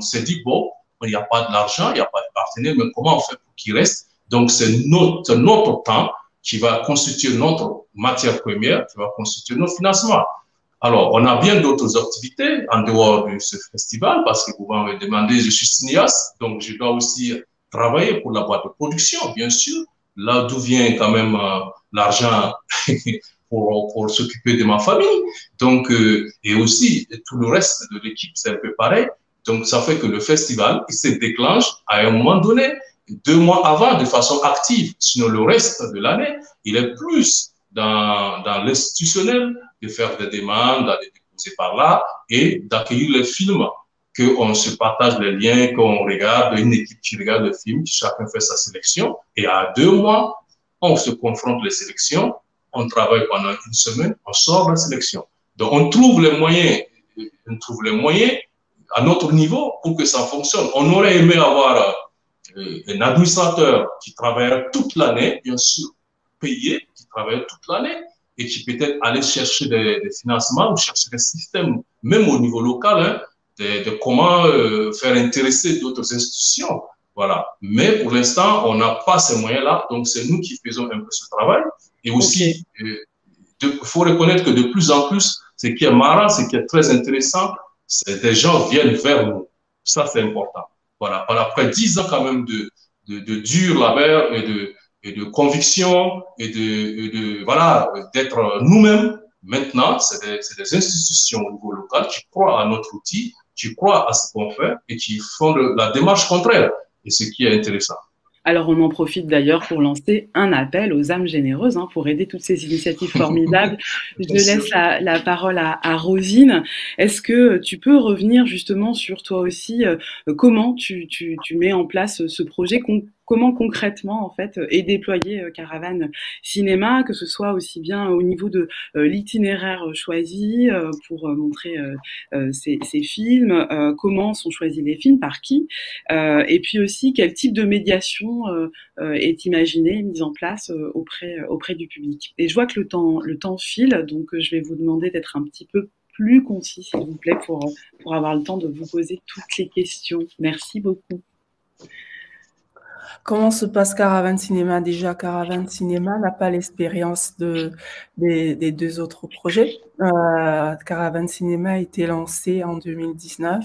s'est dit, bon, il n'y a pas de l'argent, il n'y a pas de partenaire, mais comment on fait pour qu'il reste? Donc, c'est notre, notre temps qui va constituer notre matière première, qui va constituer notre financement. Alors, on a bien d'autres activités en dehors de ce festival parce que vous m'avez demandé, je suis cinéaste, donc je dois aussi travailler pour la boîte de production, bien sûr, là d'où vient quand même euh, l'argent pour, pour s'occuper de ma famille. Donc, euh, et aussi tout le reste de l'équipe, c'est un peu pareil. Donc, ça fait que le festival, il se déclenche à un moment donné, deux mois avant, de façon active. Sinon, le reste de l'année, il est plus dans, dans l'institutionnel, de faire des demandes, d'aller déposer par là et d'accueillir les films, qu'on se partage les liens, qu'on regarde, une équipe qui regarde le film, chacun fait sa sélection. Et à deux mois, on se confronte les sélections, on travaille pendant une semaine, on sort la sélection. Donc on trouve les moyens, on trouve les moyens à notre niveau pour que ça fonctionne. On aurait aimé avoir euh, un administrateur qui travaillerait toute l'année, bien sûr, payé, qui travaille toute l'année, et qui peut-être aller chercher des, financements ou chercher des systèmes, même au niveau local, hein, de, comment euh, faire intéresser d'autres institutions. Voilà. Mais pour l'instant, on n'a pas ces moyens-là, donc c'est nous qui faisons un peu ce travail. Et aussi, il euh, faut reconnaître que de plus en plus, ce qui est marrant, ce qui est très intéressant, c'est des gens viennent vers nous. Ça, c'est important. Voilà. Après dix ans quand même de, de, de dur labeur et de, et de conviction et de, de voilà d'être nous-mêmes. Maintenant, c'est des, des, institutions au niveau local qui croient à notre outil, qui croient à ce qu'on fait et qui font la démarche contraire. Et ce qui est intéressant. Alors on en profite d'ailleurs pour lancer un appel aux âmes généreuses hein, pour aider toutes ces initiatives formidables. Je laisse la, parole à, Rosine. Est-ce que tu peux revenir justement sur toi aussi euh, comment tu, tu, tu, mets en place ce projet comment concrètement en fait est déployé euh, Caravane Cinéma, que ce soit aussi bien au niveau de euh, l'itinéraire choisi euh, pour montrer ces, films, comment sont choisis les films, par qui, et puis aussi quel type de médiation est imaginé, mise en place auprès du public. Et je vois que le temps le file, donc je vais vous demander d'être un petit peu plus concis, s'il vous plaît, pour, pour avoir le temps de vous poser toutes les questions. Merci beaucoup. Comment se passe Caravane Cinéma Déjà, Caravane Cinéma n'a pas l'expérience de, des, deux autres projets. Euh, Caravane Cinéma a été lancé en 2019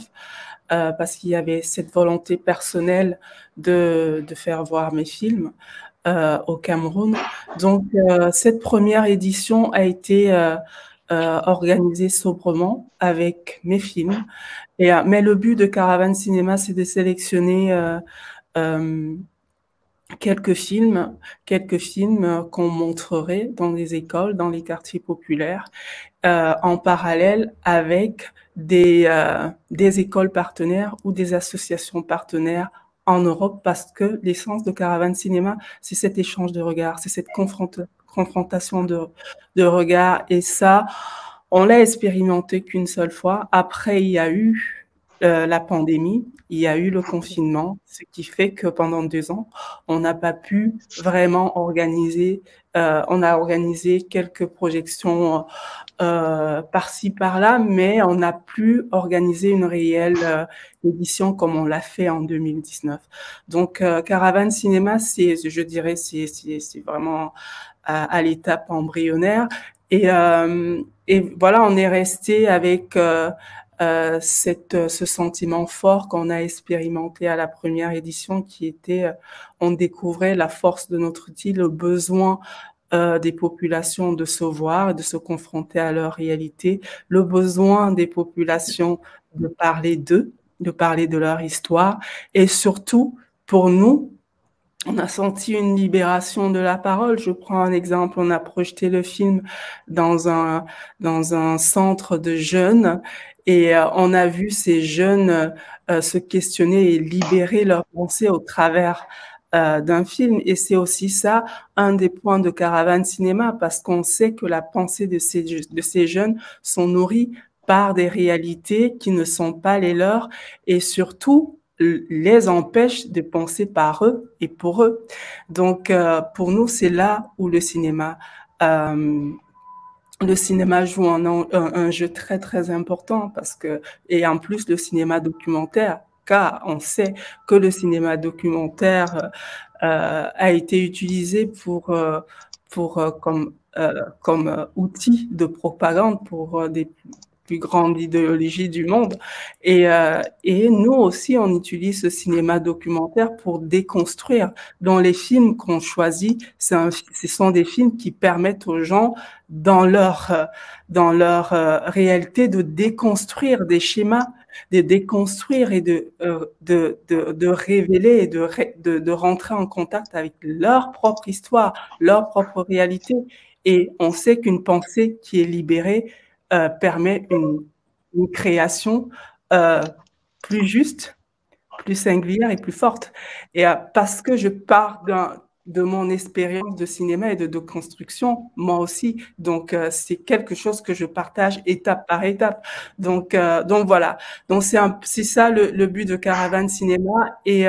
euh, parce qu'il y avait cette volonté personnelle de, de faire voir mes films euh, au Cameroun. Donc, euh, cette première édition a été euh, organisée sobrement avec mes films. Et, mais le but de Caravane Cinéma, c'est de sélectionner quelques films, quelques films qu'on montrerait dans les écoles, dans les quartiers populaires, euh, en parallèle avec des, euh, des écoles partenaires ou des associations partenaires en Europe, parce que l'essence de Caravane Cinéma, c'est cet échange de regards, c'est cette confrontation de, de regards, et ça, on l'a expérimenté qu'une seule fois. Après, il y a eu euh, la pandémie, il y a eu le confinement, ce qui fait que pendant deux ans, on n'a pas pu vraiment organiser. Euh, on a organisé quelques projections euh, par-ci par-là, mais on n'a plus organisé une réelle euh, édition comme on l'a fait en 2019. Donc, euh, Caravane Cinéma, c'est, je dirais, c'est, c'est, vraiment à, à l'étape embryonnaire. Et, et voilà, on est resté avec euh, cette, ce sentiment fort qu'on a expérimenté à la première édition, qui était, on découvrait la force de notre outil, le besoin euh, des populations de se voir, de se confronter à leur réalité, le besoin des populations de parler d'eux, de parler de leur histoire, et surtout, pour nous, on a senti une libération de la parole. Je prends un exemple, on a projeté le film dans un, dans un centre de jeunes et euh, on a vu ces jeunes euh, se questionner et libérer leurs pensées au travers euh, d'un film. Et c'est aussi ça, un des points de Caravane Cinéma, parce qu'on sait que la pensée de ces, de ces jeunes sont nourries par des réalités qui ne sont pas les leurs et surtout les empêchent de penser par eux et pour eux. Donc, euh, pour nous, c'est là où le cinéma, euh, le cinéma joue un, jeu très très important parce que et en plus le cinéma documentaire car on sait que le cinéma documentaire euh, a été utilisé pour, euh, pour, euh, comme, comme outil de propagande pour des plus grandes idéologies du monde. Et, euh, et nous aussi, on utilise ce cinéma documentaire pour déconstruire. Dans les films qu'on choisit, un, ce sont des films qui permettent aux gens, dans leur, dans leur réalité, de déconstruire des schémas de déconstruire et de, euh, de, de, de, révéler et de, de, de rentrer en contact avec leur propre histoire, leur propre réalité. Et on sait qu'une pensée qui est libérée euh, permet une, création euh, plus juste, plus singulière et plus forte. Et euh, parce que je pars de mon expérience de cinéma et de, construction, moi aussi. Donc, c'est quelque chose que je partage étape par étape. Donc, donc voilà. Donc, c'est ça le, le, but de Caravane Cinéma. Et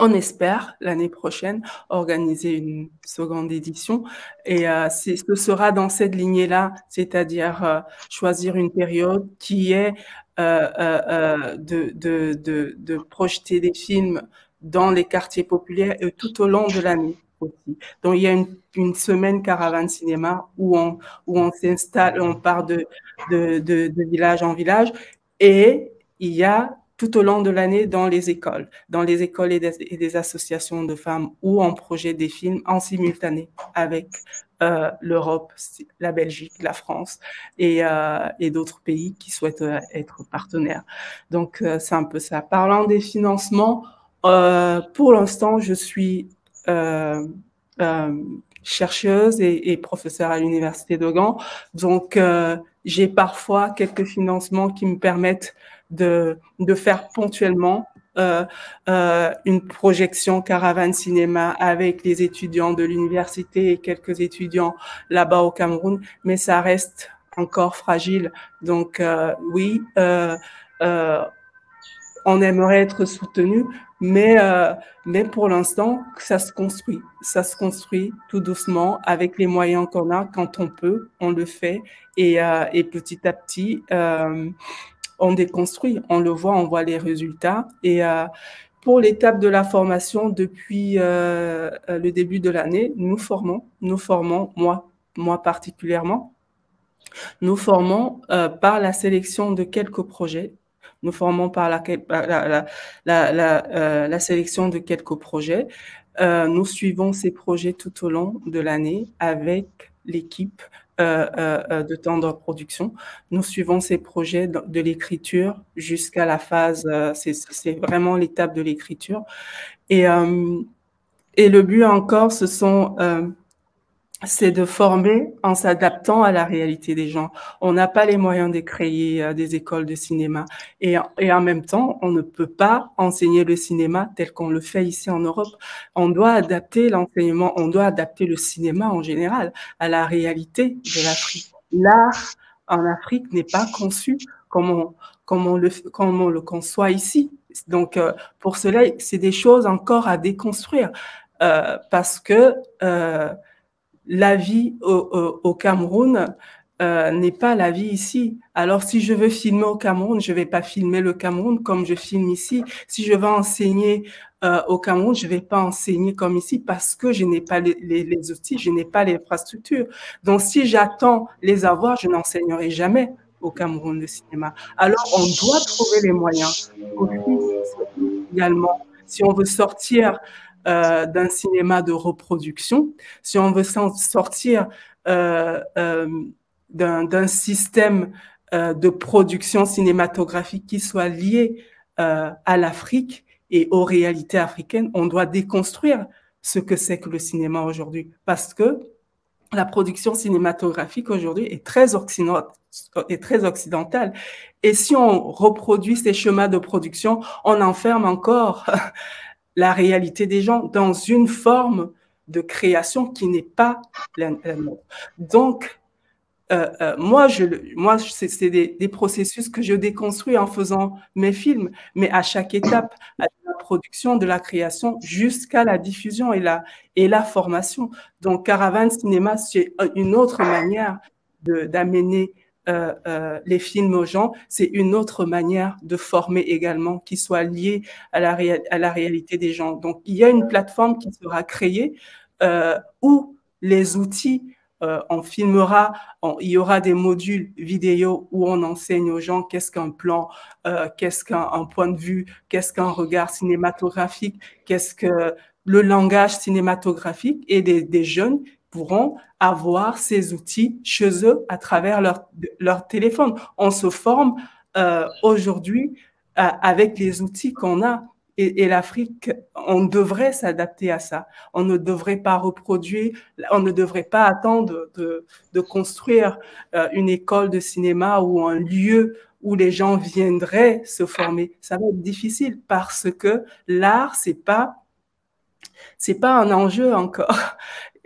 on espère l'année prochaine organiser une seconde édition. Et euh, ce sera dans cette lignée-là, c'est-à-dire euh, choisir une période qui est de, de, de, de projeter des films dans les quartiers populaires et tout au long de l'année aussi. Donc, il y a une, semaine caravane cinéma où on, où on s'installe, on part de, de, village en village et il y a tout au long de l'année dans les écoles, dans les écoles et des, associations de femmes où on projette des films en simultané avec euh, l'Europe, la Belgique, la France et, euh, et d'autres pays qui souhaitent euh, être partenaires. Donc, euh, c'est un peu ça. Parlant des financements, euh, pour l'instant, je suis chercheuse et, et, professeure à l'université de Gand. Donc, j'ai parfois quelques financements qui me permettent de, de faire ponctuellement euh, euh, une projection caravane cinéma avec les étudiants de l'université et quelques étudiants là-bas au Cameroun, mais ça reste encore fragile. Donc, oui, on aimerait être soutenu, mais, euh, mais pour l'instant, ça se construit. Ça se construit tout doucement avec les moyens qu'on a. Quand on peut, on le fait. Et, euh, et petit à petit, euh, on déconstruit. On le voit, on voit les résultats. Et euh, pour l'étape de la formation, depuis euh, le début de l'année, nous formons, nous formons, moi, moi particulièrement, nous formons euh, par la sélection de quelques projets nous formons par la, la, la, euh, la sélection de quelques projets. Euh, nous suivons ces projets tout au long de l'année avec l'équipe euh, euh, de temps de production. Nous suivons ces projets de, l'écriture jusqu'à la phase, euh, c'est vraiment l'étape de l'écriture. Et, euh, et le but encore, ce sont c'est de former en s'adaptant à la réalité des gens. On n'a pas les moyens de créer euh, des écoles de cinéma et, et, en même temps, on ne peut pas enseigner le cinéma tel qu'on le fait ici en Europe. On doit adapter l'enseignement, on doit adapter le cinéma en général à la réalité de l'Afrique. L'art en Afrique n'est pas conçu comme on, comme on le, comme on le conçoit ici. Donc, euh, pour cela, c'est des choses encore à déconstruire euh, parce que euh, la vie au, Cameroun euh, n'est pas la vie ici. Alors, si je veux filmer au Cameroun, je vais pas filmer le Cameroun comme je filme ici. Si je veux enseigner euh, au Cameroun, je vais pas enseigner comme ici parce que je n'ai pas les, outils, je n'ai pas l'infrastructure. Donc, si j'attends les avoir, je n'enseignerai jamais au Cameroun le cinéma. Alors, on doit trouver les moyens. également, si on veut sortir euh, d'un cinéma de reproduction, si on veut sortir euh, euh, d'un système de production cinématographique qui soit lié à l'Afrique et aux réalités africaines, on doit déconstruire ce que c'est que le cinéma aujourd'hui. Parce que la production cinématographique aujourd'hui est très, est très occidentale. Et si on reproduit ces chemins de production, on enferme encore la réalité des gens dans une forme de création qui n'est pas la. Donc, euh, euh, moi, je, moi, c'est des, des, processus que je déconstruis en faisant mes films, mais à chaque étape, à la production, de la création, jusqu'à la diffusion et la, et la formation. Donc, Caravane Cinéma, c'est une autre manière d'amener euh, euh, les films aux gens, c'est une autre manière de former également qui soit liée à la, réalité des gens. Donc, il y a une plateforme qui sera créée euh, où les outils on filmera, il y aura des modules vidéo où on enseigne aux gens qu'est-ce qu'un plan, qu'est-ce qu'un point de vue, qu'est-ce qu'un regard cinématographique, qu'est-ce que le langage cinématographique et des, jeunes pourront avoir ces outils chez eux à travers leur, leur téléphone. On se forme euh, aujourd'hui euh, avec les outils qu'on a. Et, l'Afrique, on devrait s'adapter à ça. On ne devrait pas reproduire, on ne devrait pas attendre de, de construire euh, une école de cinéma ou un lieu où les gens viendraient se former. Ça va être difficile parce que l'art, c'est pas c'est pas un enjeu encore.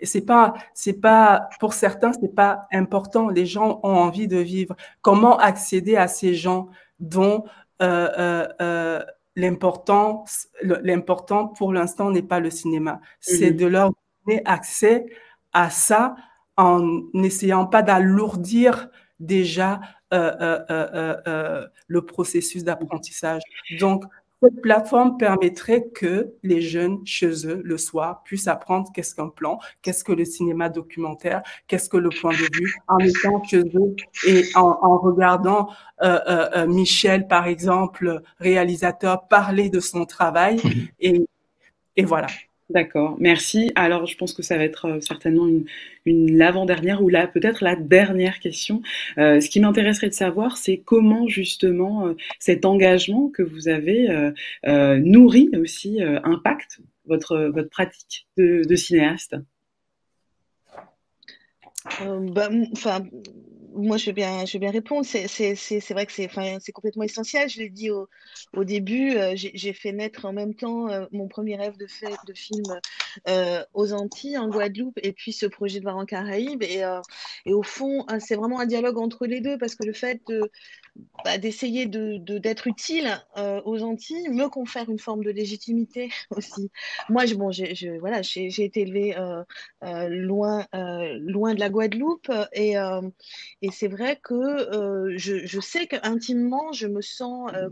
C'est pas, c'est pas, pour certains, c'est pas important. Les gens ont envie de vivre. Comment accéder à ces gens dont euh, euh, euh l'important, l'important pour l'instant n'est pas le cinéma? C'est -hmm. de leur donner accès à ça en n'essayant pas d'alourdir déjà euh, euh, euh, le processus d'apprentissage. Donc, cette plateforme permettrait que les jeunes chez eux le soir puissent apprendre qu'est-ce qu'un plan, qu'est-ce que le cinéma documentaire, qu'est-ce que le point de vue, en étant chez eux et en, en regardant euh, euh, Michel, par exemple, réalisateur, parler de son travail. Et, et voilà. D'accord, merci. Alors, je pense que ça va être euh, certainement une, l'avant-dernière ou peut-être la dernière question. Euh, ce qui m'intéresserait de savoir, c'est comment justement euh, cet engagement que vous avez nourrit aussi, impacte votre, pratique de, cinéaste? Bah, moi, je vais bien, je vais bien répondre. C'est vrai que c'est complètement essentiel. Je l'ai dit au, au début, euh, j'ai fait naître en même temps euh, mon premier rêve de, fait, de film euh, aux Antilles, en Guadeloupe, et puis ce projet de Varan Caraïbes. Et, et, au fond, c'est vraiment un dialogue entre les deux, parce que le fait bah, d'essayer de, d'être utile aux Antilles me confère une forme de légitimité aussi. Moi, je, bon, je, voilà, j'ai été élevée loin, loin de la Guadeloupe, et et c'est vrai que euh, je, je, sais qu'intimement, je me sens euh,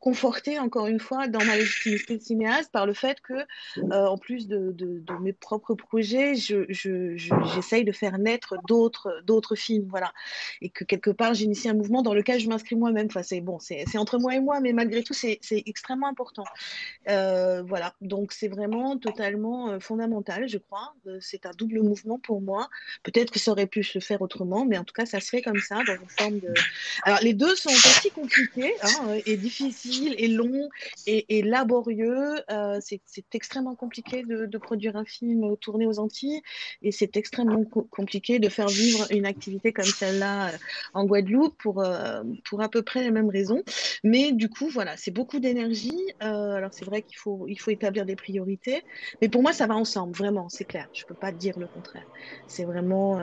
confortée, encore une fois, dans ma légitimité de cinéaste par le fait que, euh, en plus de, mes propres projets, j'essaye je, je, de faire naître d'autres films. Voilà. Et que quelque part, j'initie un mouvement dans lequel je m'inscris moi-même. Enfin, c'est bon, c'est entre moi et moi, mais malgré tout, c'est extrêmement important. Euh, voilà. Donc, c'est vraiment totalement fondamental, je crois. C'est un double mouvement pour moi. Peut-être que ça aurait pu se faire autrement, mais en tout cas, ça se fait comme ça, dans une forme de. Alors, les deux sont aussi compliqués, hein, et difficiles, et longs, et, laborieux. Euh, c'est extrêmement compliqué de, produire un film tourné aux Antilles, et c'est extrêmement co compliqué de faire vivre une activité comme celle-là euh, en Guadeloupe pour, euh, pour à peu près les mêmes raisons. Mais du coup, voilà, c'est beaucoup d'énergie. Alors, c'est vrai qu'il faut, il faut établir des priorités, mais pour moi, ça va ensemble, vraiment, c'est clair. Je ne peux pas dire le contraire. C'est vraiment,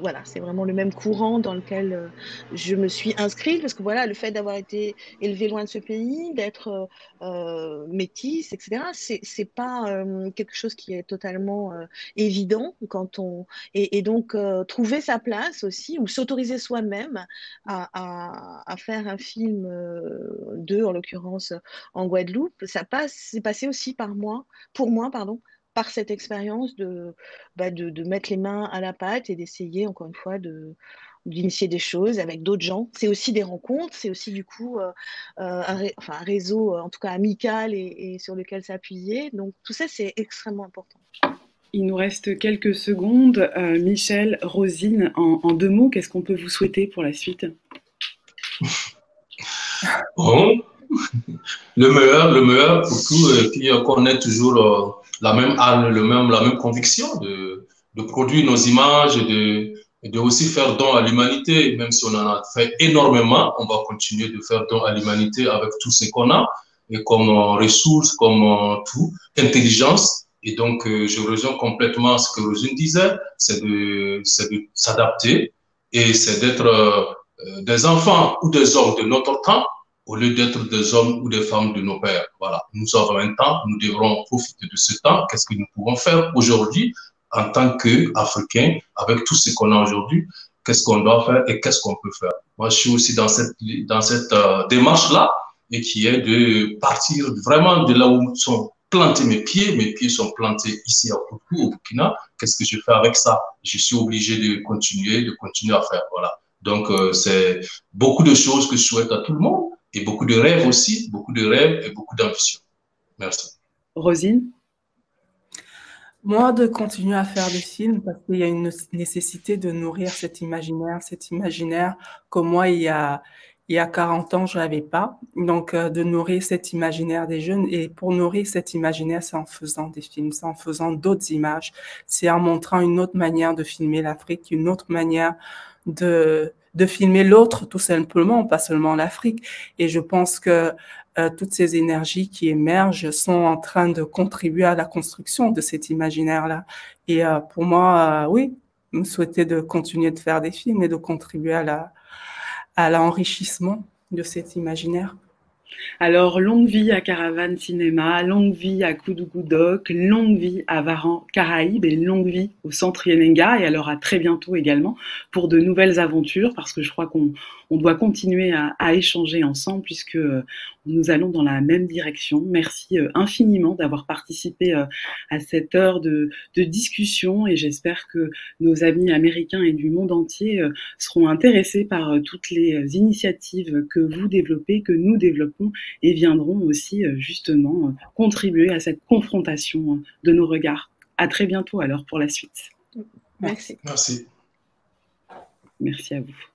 voilà, c'est vraiment le même cours dans lequel je me suis inscrite, parce que voilà, le fait d'avoir été élevée loin de ce pays, d'être métisse, etc., c'est pas quelque chose qui est totalement évident quand on et, donc trouver sa place aussi ou s'autoriser soi-même à, à, faire un film de, en l'occurrence en Guadeloupe, ça passe, c'est passé aussi par moi, pour moi, pardon, par cette expérience de, bah de, de, mettre les mains à la pâte et d'essayer, encore une fois, de d'initier des choses avec d'autres gens. C'est aussi des rencontres, c'est aussi du coup euh, euh un, enfin, un, réseau, en tout cas amical et, et sur lequel s'appuyer. Donc tout ça, c'est extrêmement important. Il nous reste quelques secondes. Euh, Michel, Rosine, en, en deux mots, qu'est-ce qu'on peut vous souhaiter pour la suite? Bon, le meilleur, le meilleur pour tous euh, qui connaissent toujours euh, la même âme, le même, la même conviction de, de produire nos images et de, et de aussi faire don à l'humanité. Même si on en a fait énormément, on va continuer de faire don à l'humanité avec tout ce qu'on a et comme euh, ressources, comme tout, intelligence. Et donc, je rejoins complètement ce que Rosine disait, c'est de, de s'adapter et c'est d'être des enfants ou des hommes de notre temps au lieu d'être des hommes ou des femmes de nos pères. Voilà, nous avons un temps, nous devrons profiter de ce temps. Qu'est-ce que nous pouvons faire aujourd'hui en tant qu'Africains avec tout ce qu'on a aujourd'hui? Qu'est-ce qu'on doit faire et qu'est-ce qu'on peut faire? Moi, je suis aussi dans cette, dans cette euh, démarche-là et qui est de partir vraiment de là où sont plantés mes pieds. Mes pieds sont plantés ici à Koukou, au Burkina. Qu'est-ce que je fais avec ça? Je suis obligé de continuer, de continuer à faire. Voilà. Donc, euh, c'est beaucoup de choses que je souhaite à tout le monde et beaucoup de rêves aussi, beaucoup de rêves et beaucoup d'ambition. Merci. Rosine? Moi, de continuer à faire des films parce qu'il y a une nécessité de nourrir cet imaginaire, cet imaginaire que moi, il y a, il y a 40 ans, je n'avais pas. Donc, euh, de nourrir cet imaginaire des jeunes. Et pour nourrir cet imaginaire, c'est en faisant des films, c'est en faisant d'autres images, c'est en montrant une autre manière de filmer l'Afrique, une autre manière de, de filmer l'autre tout simplement, pas seulement l'Afrique. Et je pense que euh, toutes ces énergies qui émergent sont en train de contribuer à la construction de cet imaginaire-là. Et euh, pour moi, euh, oui, me souhaiter de continuer de faire des films et de contribuer à la à l'enrichissement de cet imaginaire. Alors, longue vie à Caravane Cinéma, longue vie à Doc, longue vie à Varan Caraïbes et longue vie au Centre Yenenga. Et alors, à très bientôt également pour de nouvelles aventures parce que je crois qu'on on doit continuer à, à, échanger ensemble puisque euh, nous allons dans la même direction. Merci euh, infiniment d'avoir participé euh, à cette heure de, de discussion et j'espère que nos amis américains et du monde entier seront intéressés par toutes les initiatives que vous développez, que nous développons et viendront aussi justement contribuer à cette confrontation de nos regards. À très bientôt alors pour la suite. Merci. Merci. Merci à vous.